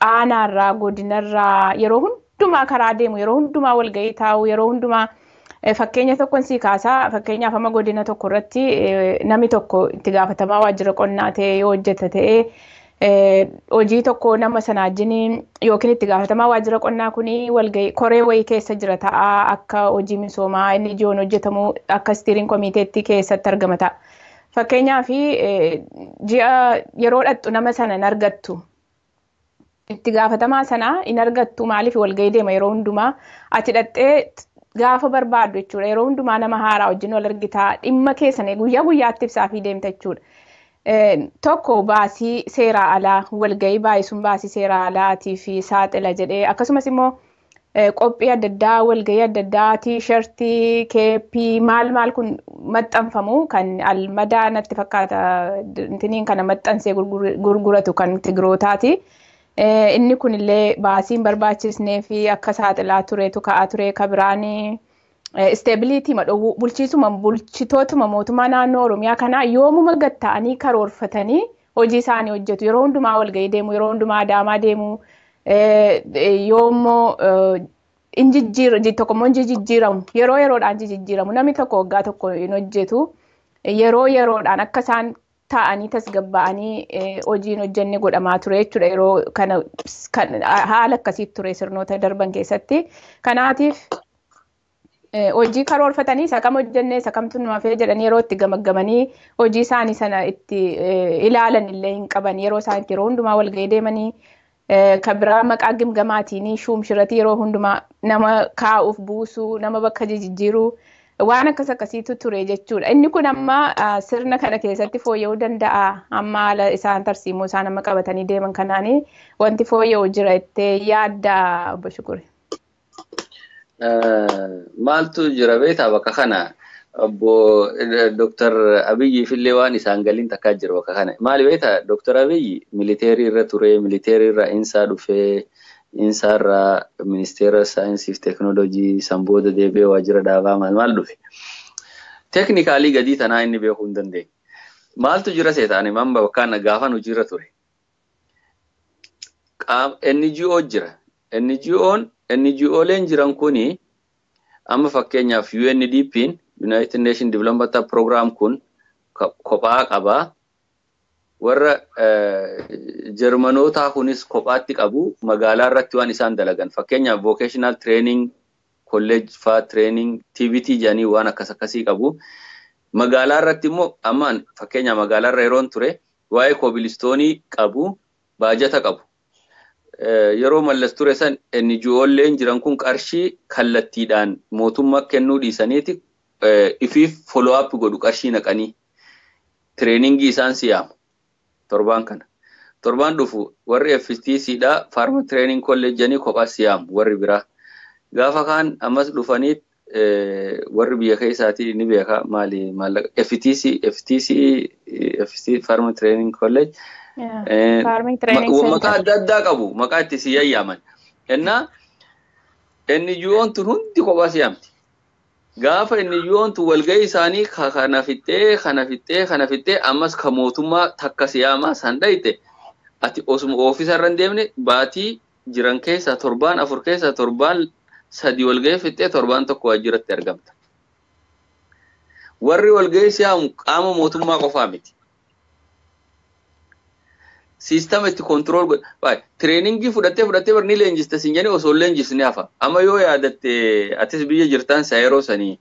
aanaarraa godinarraa yeroo hundumaa karaa deemu yeroo hundumaa walgahii taa'u yeroo hundumaa fakkeenya tokkoon sii kaasaa fakkeenyaaf amma godina tokko irratti namni tokko itti gaafatamaa waajjira qonnaa ta'ee yoo hojjeta ta'ee hojii tokko nama sanaa wajjin yookiin itti gaafatamaa waajjira qonnaa kuni walgahii koree wayii keessa jira ta'aa akka hojii misoomaa inni ijoon hojjetamu akka istiriin komiteetti keessatti argama ta'a. Fakkeenyaaf ji'a yeroo dhattu nama sana hin argattu. itti gaafatamaa sanaa hin argattu maaliif walgahii deema yeroo hundumaa ati dhattee gaafa barbaaddu jechuudha yeroo hundumaa nama haaraa wajjin wal argitaa dhimma keessan guyyaa guyyaatti ibsaa fi deemta jechuudha. Tokko baasii seeraa alaa walgahii baay'isuun baasii seeraa alaatii fi saaxila jedhee akkasumas immoo qophii adda addaa walgahii adda addaa tiishartii keeppii maal maal kun maxxanfamu kan almadaa natti fakkaata intiniin kana maxxansee gurguratu kan tigirootaati. Inni kunillee baasiin barbaachisnee fi akka saaxilaa turetu ka'aa ture kabiraanii. Isteebiliitii madhowwuu bulchiisuma bulchitootuma mootummaa naannoo Oromiyaa kanaa yoomuma gatta'anii karoorfatanii hojii isaanii hojjetu. Yeroo hundumaa walgahii deemu, yeroo hundumaa adaamaa deemu, yoommoo tokkommoo jijjiiramu. Yeroo yeroodhaan jijjiiramu. Namni tokko waggaa tokko hin hojjetu. Yeroo yeroodhaan akka isaan taa'anii tasgabba'anii hojiin hojjenne godhamaa ture jechuudha. Yeroo kana haala akkasiitu ture sirnoota darban keessatti. Kanaatiif hojii karoorfatanii isa kam hojjennee isa kamtu nuuf jedhanii yeroo itti gamaggamanii hojii isaanii sana itti ilaalan illee hin qaban yeroo isaan yeroo hundumaa walgahii deemanii kan biraa maqaa gimgamaatiin shuumshiratii yeroo hundumaa nama kaa'uuf buusuu nama bakka jijjiiruu waan akkas akkasiitu ture jechuudha. Inni kun amma sirna kana keessatti fooyya'uu danda'a amma haala isaan tarsiimoo isaan amma qabatanii deeman kanaanii wanti fooyya'u jira jettee yaadda obbo Shukuri. Maaltu jira beektaa bakka kana obbo Dooktar Abiyyiif illee waan isaan galiin takkaa jira bakka kana. Maali beektaa Dooktar Abiyyi militeerii irra ture, militeerii irra insaa dhufee, insaa irraa ministeera saayinsii fi teekinooloojii san booda deebi'ee waajjira dhaabaa maal maal dhufe. Teeknikaalii gadii tanaa inni beekuu hin dandeenye. Maaltu jira seetaani mamba bakkaan gaafan hojiirra ture. NGO jira. NGO'n NGOleen jiran kuni amma fakkeenyaaf UNDP'n United Nation Development Program kun kophaa qabaa. Warra Jarmanootaa kunis kophaatti qabu magaalaa irratti waan isaan dalagan. Fakkeenyaaf Vocational Training College faa Training TVT jedhanii waan akkas akkasii qabu. Magaalaa irratti immoo amma fakkeenyaaf magaalaa irra yeroon ture waa'ee koobilistoonii qabu baajata qabu. Yeroo mallas ture san NGO'lleen jiran kun qarshii kallattiidhaan mootummaa kennuu dhiisaniiti ifiif follow up godhu qarshii naqanii tireeningii isaan siyaamu torbaan kana. Torbaan dhufu warri FTCdha Farm Training College jedhanii kophaa siyaamu warri biraa. Gaafa kaan ammas dhufanii warri biyya keessaatii ni beeka maali maallaqa FTC FTC FTC Farm Training College. Maqaa adda addaa qabu. Maqaa itti si yayyaaman. Innaa NGO'n tun hundi kophaa siyaamti. Gaafa NGO'n tun walgahii isaanii kana fixxee kana fixxee kana fixxee ammas ka mootummaa takka siyaamaa san dhayite ati osuma oofisa irra hin deemne baatii jiran keessaa torbaan afur keessaa torbaan sadii walgahii fixxee torbaan tokko waajjiratti argamta. Warri walgahii siyaamu qaama mootummaa qofaa miti. Siistama itti koontirool godha. Tireeningii fudhattee fudhattee barni leenjiste sin jedhanii osoo leenjisne hafa. Amma yoo yaadatte atis biyya jirtan saa yeroo sanii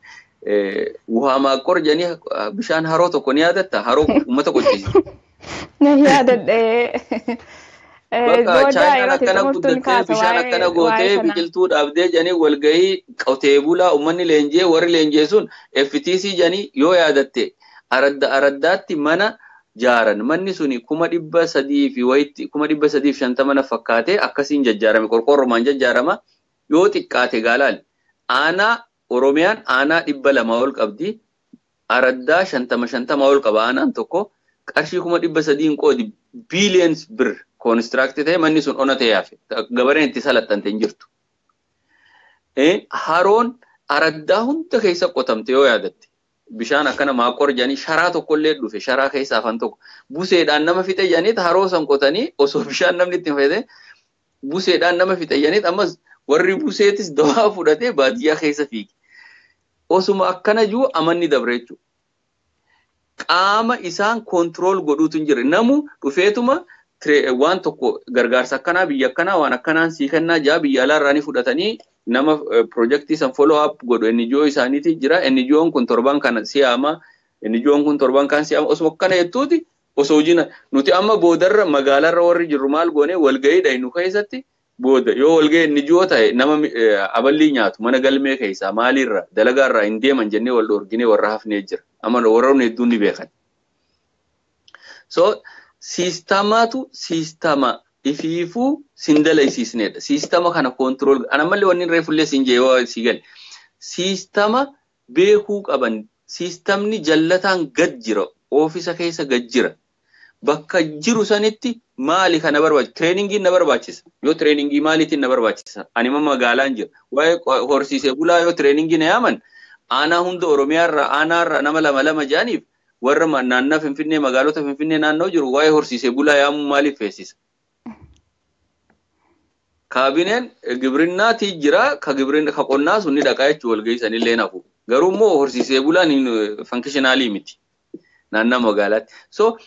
wuhaa maaqqor jedhanii bishaan haroo tokko ni yaadatta haroo uummata qochisiisu. Na yaadadhe. Bakka chaayinaan akkana guddattee bishaan akkana gootee biqiltuu dhaabdee jedhanii walgahii qotee bulaa uummanni leenjee warri leenjee sun FTC jedhanii yoo yaadatte aradda araddaatti mana jaaran. Manni suni kuma dhibba sadii fi wayitti kuma dhibba sadii fi shantama na fakkaatee akkasiin jajjaarame qorqorromaan jajjaarama yoo xiqqaate gaalaal aanaa oromiyaan aanaa dhibba lama ol qabdi. Araddaa shantama shantama ol qaba aanaan tokko. Qarshii kuma dhibba sadiin qoodi. Biiliyeens bir koonistiraakti ta'e manni sun ona ta'e hafe. Gabareen itti salaxxante hin jirtu. Haroon araddaa hunda keessa qotamte yoo yaadatte. Bishaan akkana maaqqor jedhanii sharaa tokkollee dhufe sharaa keessaa afan tokko buseedhaan nama fixe jedhanii haroo san qotanii osoo bishaan namni itti fayyade buseedhaan nama fixe jedhanii ammas warri buseetis dawaa fudhatee baadiyyaa keessa fiige. Osuma akkana jiru amanni dabre jechuudha. Qaama isaan koontirool godhuutu hin jirre namu dhufeetuma waan tokko gargaarsa akkanaa biyya akkanaa waan akkanaan sii kennaa jaa biyya alaarraa ni fudhatanii nama pirojektii san follow up godhu NGO isaaniiti jira. NGO'n kun torban kana siyaama. NGO'n kun torban kan siyaama. Osoo akkana jettuuti osoo hojiin nuti amma boodarra magaalarra warri jirru maal goone walgahiidha nu keessatti booda yoo walgahii NGO ta'e nama aballii nyaatu mana galmee keessaa maaliirra dalagaarraa hin deeman jennee wal dhoorginee warra hafnee jira. Amma warroonni hedduun ni beekan. So siistamaatu siistama ifiifuu sin dalaysiisnedha. Siistama kana koontirool anammallee wanni reefullee sin jee yoo si gale. Siistama beekuu qaban siistamni jallataan gad jira oofisa keessa gad jira. Bakka jiru sanitti maali kana barbaachisa? Tireeningiin na barbaachisa. Yoo tireeningii maaliitiin na barbaachisa? Ani ma magaalaan jira. Waa'ee horsiisee bulaa yoo tireeningii na yaaman aanaa hunda Oromiyaarraa aanaarraa nama lama lama jedhaniif warra naannoo Finfinnee magaalota Finfinnee naannoo jiru waa'ee horsiisee bulaa yaamuu maaliif feesisa? Kaabineen gibrinnaati jira ka gibrinna ka qonnaa sun ni dhaqaa jechuun walgahii sanillee nafu. Garuu immoo horsiisee bulaan fankishinaalii miti naannoo magaalaatti. So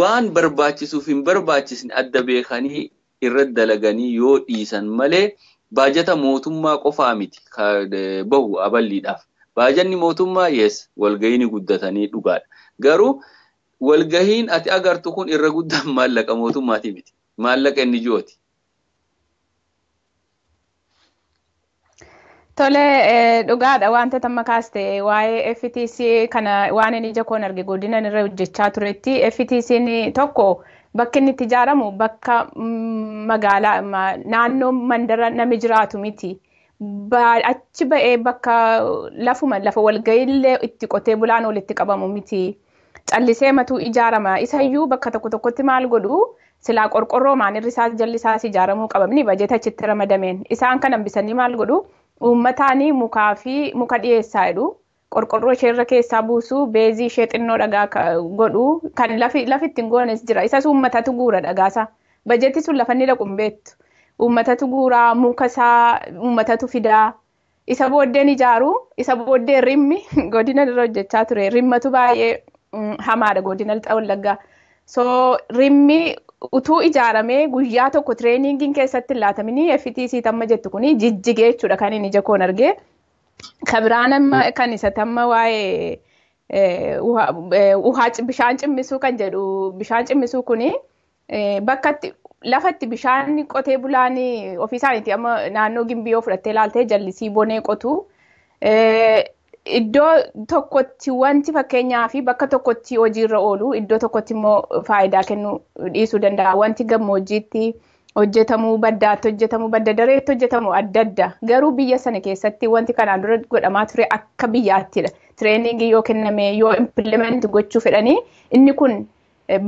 waan barbaachisuuf hin barbaachisne adda beekanii irratti dalaganii yoo dhiisan malee baajata mootummaa qofaa miti bahu aballiidhaaf. Baajanni mootummaa yes walgahiin guddatanii dhugaadha. Garuu walgahiin ati agartu kun irra guddaan maallaqa mootummaati miti. Maallaqa inni ji'ooti. Tole dhugaadha wanta tamma kaaste waa'ee FTC kana waan inni ija koon arge godina irra hojjechaa turetti FTC'n tokko bakki inni itti ijaaramu bakka magaalaa naannoo mandara namni jiraatu miti. Achi ba'ee bakka lafuma lafa walgahiillee itti qotee bulaan walitti qabamu miti. Callisee matuu ijaarama. Isayyuu bakka tokko tokkotti maal godhu silaa qorqorroo maanirri isaas jalli isaas ijaaramuu qabamni bajeta achitti ramadameen. Isaan kan hambisanii maal godhu uummataanii mukaa fi muka dhiyeessaa jedhu qorqorroo ishee irra keessaa buusu beezii ishee xinnoo dhagaa godhu kan lafi ittiin goones jira. Isas uummatatu guura dhagaasa bajetti sun lafa inni dhaqu hin beektu. Uummatatu guuraa muka isaa uummatatu fidaa. Isa booddeen ijaaru isa booddee rimmi godina irra hojjechaa ture. Rimmatu baay'ee hamaadha godina lixa wallaggaa so rimmi utuu ijaaramee guyyaa tokko tireeningiin keessatti laataminii FTC tamma jettu kuni jijjigee jechuudha kan inni ija koon argee. Kabiraan amma kan isa tamma waa'ee bishaan cimmisuu kan jedhu bishaan cimmisuu kuni bakka itti lafatti bishaan qotee bulaan ofii isaaniiti amma naannoo gimbii yoo fudhattee ilaaltee jallisii bonee qotu. Iddoo tokkotti wanti fakkeenyaa fi bakka tokkotti hojiirra oolu iddoo tokkotti immoo faayidaa kennuu dhiisuu danda'a. Wanti gammoojjiitti hojjetamuu baddaatti hojjetamuu badda dareetti hojjetamu adda adda. Garuu biyya sana keessatti wanti kanaan dura godhamaa ture akka biyyaattidha. Tireeningii yoo kenname yoo impilimeenti gochuu fedhanii inni kun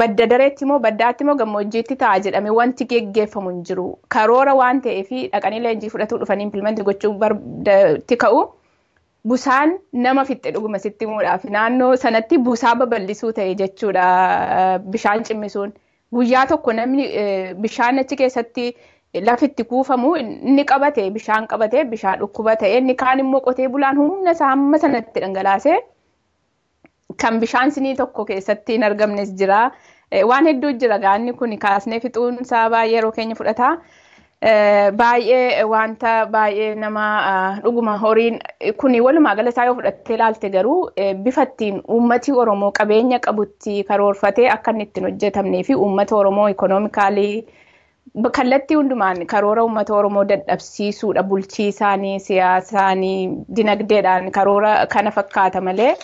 badda dareetti immoo baddaatti immoo gammoojjiitti ta'a jedhame wanti geggeeffamu hin jiru. Karoora waan ta'eef dhaqanii leenjii fudhatuu dhufanii impilimeenti gochuu ka'u. Busaan nama fixxe dhuguma sitti himuudhaaf naannoo sanatti busaa babal'isuu ta'e jechuudha bishaan cimmisuun. Guyyaa tokko namni bishaan achi keessatti lafitti kuufamu inni qabate bishaan qabate bishaan dhukkuba ta'e inni kaan immoo qotee bulaan humna isaa hamma sanatti dhangalaasee kan bishaan sinii tokko keessatti hin argamnes jira. Waan hedduu jira gaanni kun kaasnee fixuun isaa baay'ee yeroo keenya fudhata. Baay'ee wanta baay'ee nama dhuguma horiin kuni walumaa gala isaa yoo fudhattee ilaalte garuu bifa ittiin uummati Oromoo qabeenya qabutti karoorfatee akka inni ittiin hojjetamnee fi uummata Oromoo ikonoomikaalii kallattii hundumaan karoora uummata Oromoo dadhabsiisuudha bulchiisaanii siyaasaanii dinagdeedhaan karoora kana fakkaata malee.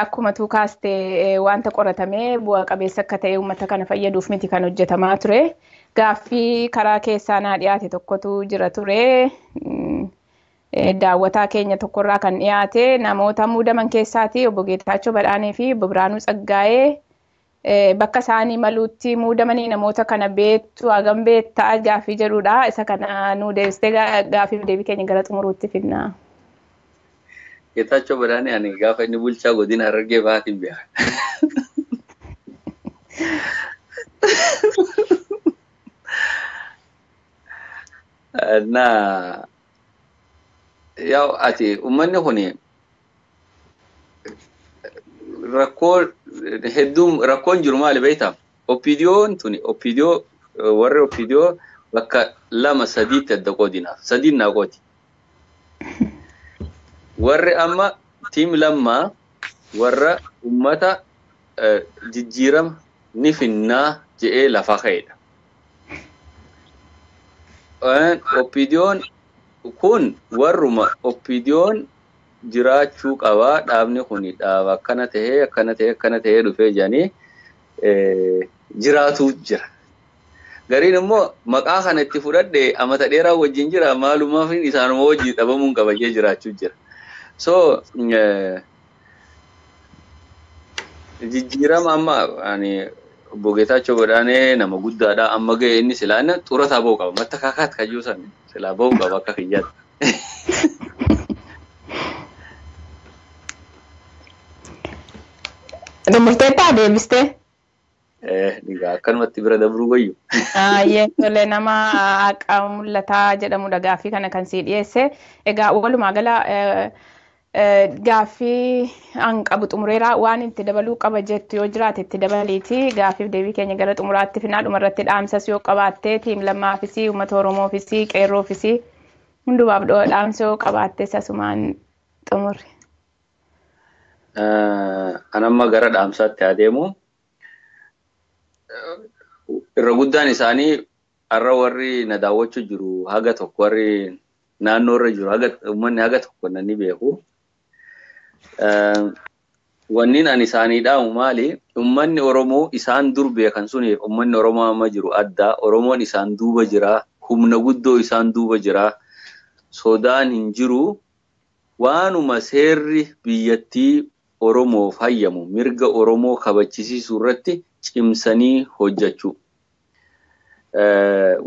Akkuma tuu kaastee wanta qoratamee bu'a qabeessa akka ta'e uummata kana fayyaduuf miti kan hojjetamaa ture. Gaaffii karaa keessaa naa dhiyaate tokkotu jira ture. Daawwataa keenya tokkorraa kan dhiyaate namoota muudaman keessaati obbo Geetaachoo Badhaanee fi obbo Biraanuu Tsaggaa'ee bakka isaanii maluutti muudamanii namoota kana beektu hagam beektaa gaaffii jedhudha. Isa kana nuu deebistee gaaffiif deebii keenya gara xumuruutti finna. Geetaachoo Badhaanee ani gaafa inni bulchaa godina Harargee baatiin beeka. نا يا أتي ومن هني ركون هدوم ركون جرما لبيتا أوبيديون توني أوبيديو ورا أوبيديو. بك لا ما سديت الدقودينا سدين ناقودي. ورا أما تيم لما ورا أمتا آه، جيرم نفنا جئ لفخيله Oppiidiyoon kun warruma oppiidiyoon jiraachuu qabaa dhaabni kun dhaaba akkana tahee akkana tahee akkana tahee dhufee jedhanii jiraatu jira. Gariin immoo maqaa kana itti fudhadhe amata dheeraa wajjin jira maalumaaf isaanuma wajjin dhabamuun qabajee jiraachuu jira. So jijjiirama amma obbo Geetaachoo Godhaanee nama guddaadha amma ga'e inni silaa inni xurataa ba'u qaba matta kaakaat kayyuu san silaa ba'u qaba akka kiyyaatti. Murteettaa deebistee? Egaa akkanumatti bira dabruu wayyu. Yeessolee nama haqa mul'ataa jedhamudha gaaffii kana kan sii dhiyeesse. Egaa walumaa gala gaaffii an qabu xumureera waan itti dabaluu qaba jettu yoo jiraate itti dabaliiti gaaffiif deebii keenya gara xumuraatti finaa dhumarratti dhaamsas yoo qabaatte tiim lammaafisii uummata oromoofisii qeerroofisii hundumaaf dhaamsa yoo qabaatte asumaan xumurre. An amma gara dhaamsaatti adeemu. irra guddaan isaanii har'a warri na daawwachuu jiru haga tokko warri naannoo irra jiru uummanni haga tokko nanni beeku. Wanniin ani isaanii dhaamu maali? Uummanni Oromoo isaan dur beekan suniif uummanni Oromoo amma jiru adda. Oromoon isaan duuba jira. Humna guddoo isaan duuba jira. Sodaan hin jiru. Waanuma seerri biyyattii Oromoof hayyamu mirga Oromoo kabachisiisuu irratti cimsanii hojjechuu.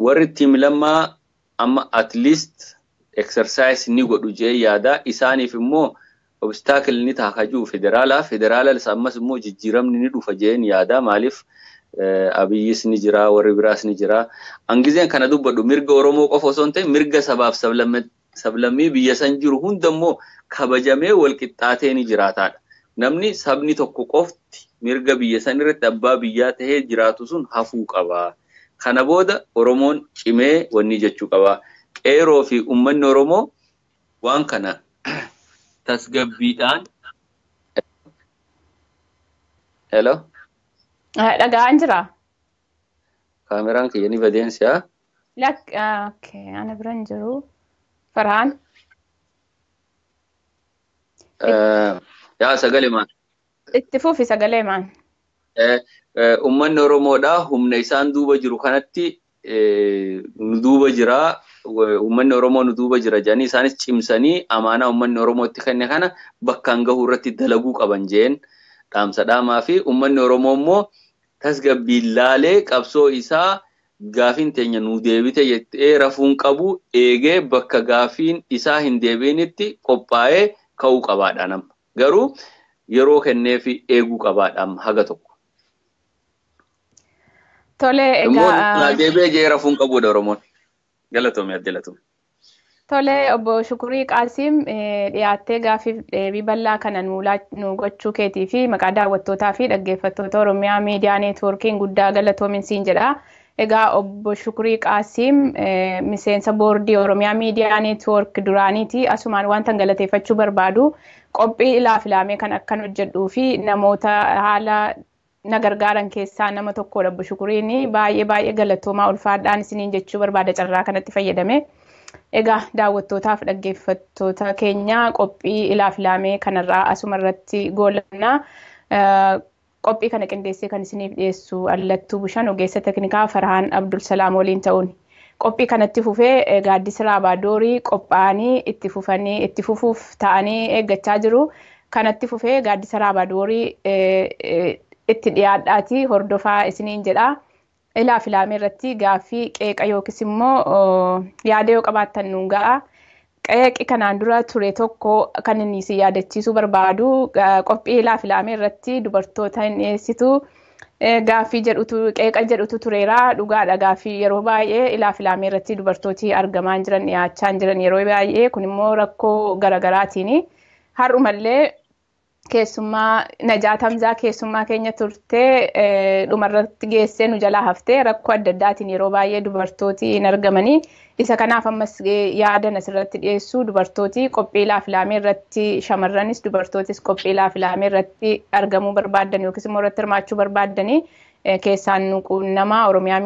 Warri tiim lammaa amma at least exercise ni godhu jee yaada. Isaaniif immoo obstacle ni taakajuu federaalaa. Federaalas ammas immoo jijjiiramni ni dhufa jeen yaada. Maaliif abiyyis ni jira, warri biraas ni jira. Hangizeen kana dubbadhu mirga Oromoo qofa osoo hin ta'in mirga sabaaf sablammii biyya san jiru hundammoo kabajamee walqixxaatee ni jiraataadha. Namni sabni tokko qofti mirga biyya san irratti abbaa biyyaa tahee jiraatu sun hafuu qaba. Kana booda Oromoon cimee wanni jechuu qaba. Qeeroo fi uummanni Oromoo waan kana tasgabbiidhaan. Hello. Dhaga'aan jira. Kaameraan kiyya ni badeensiyaa. Lak, okay, ana biran jiru. Farhaan. Yaa sagalee maal? Itti fufi sagalee maal? Uummanni Oromoodhaa humna isaan duuba jiru kanatti nu duuba jira. Uummanni Oromoo nu duuba jira jedhanii isaanis cimsanii amaanaa uummanni Oromootti kenne kana bakkaan gahuu irratti dalaguu qaban jeen dhaamsa dhaamaa fi uummanni Oromoo immoo tasgabbiin laalee qabsoo isaa gaafiin teenya nu deebite jettee rafuun qabu eegee bakka gaafiin isaa hin deebiinitti qophaa'ee ka'uu qabaadha nama. Garuu yeroo kenneefi eeguu qabaadha haga tokko. Tole egaa. Deebee jee rafuun qabudha Oromoon. Galatoomii addeelatuun. Tole obbo Shukurii Qaasiim dhiyaattee gaaffiif deebii bal'aa kana nu gochuu keetii fi maqaa daawwattootaa fi dhaggeeffattoota Oromiyaa miidiyaa neetwoorkiin guddaa galatoomin siin jedha. Egaa obbo Shukurii Qaasiim miseensa boordii Oromiyaa miidiyaa neetwoork duraaniiti. Asumaan wanta galateeffachuu barbaadu qophii ilaaf ilaamee kan akkan hojjedhuu fi namoota haala na gargaaran keessaa nama tokkodha obbo Shukuriin baay'ee baay'ee galatoomaa ulfaadhaan isiniin jechuu barbaada carraa kanatti fayyadame. Egaa daawwattootaaf dhaggeeffattoota keenya qophii ilaaf ilaamee kanarraa asuma irratti goolabna. Qophii kana qindeessee kan isiniif dhiyeessu Allattuu Bushan ogeessa teknikaa Farhaan Abdul Salaam waliin ta'uun. Qophii kanatti fufee gaaddisa Raabaadorii qophaa'anii itti fufanii itti fufuuf ta'anii eeggachaa jiru. Kanatti fufee gaaddisa Raabaadorii itti dhiyaadhaati hordofaa isiniin jedha. Ilaaf ilaamee irratti gaaffii qeeqa yookiis immoo yaada yoo qabaattan nuun ga'a. Qeeqi kanaan dura ture tokko kan inni si yaadachiisuu barbaadu qophii ilaaf ilaamee irratti dubartoota hin dhiyeessitu. Gaaffii jedhutu qeeqa jedhutu tureera dhugaadha gaaffii yeroo baay'ee ilaaf ilaamee irratti dubartooti argamaa jiran dhiyaachaa jiran yeroo baay'ee kun immoo rakkoo garaagaraatiin har'umallee keessummaa Najaa Tamzaa keessummaa keenya turtee dhumarratti geessee nu jalaa haftee rakkoo adda addaatiin yeroo baay'ee dubartooti hin argamanii isa kanaaf ammas yaadan asirratti dhiyeessu dubartooti qophii ilaaf ilaamee irratti shamarranis dubartootis qophii ilaaf ilaamee irratti argamuu barbaaddan yookiis immoo irratti hirmaachuu barbaaddanii keessaan nu quunnamaa Oromiyaa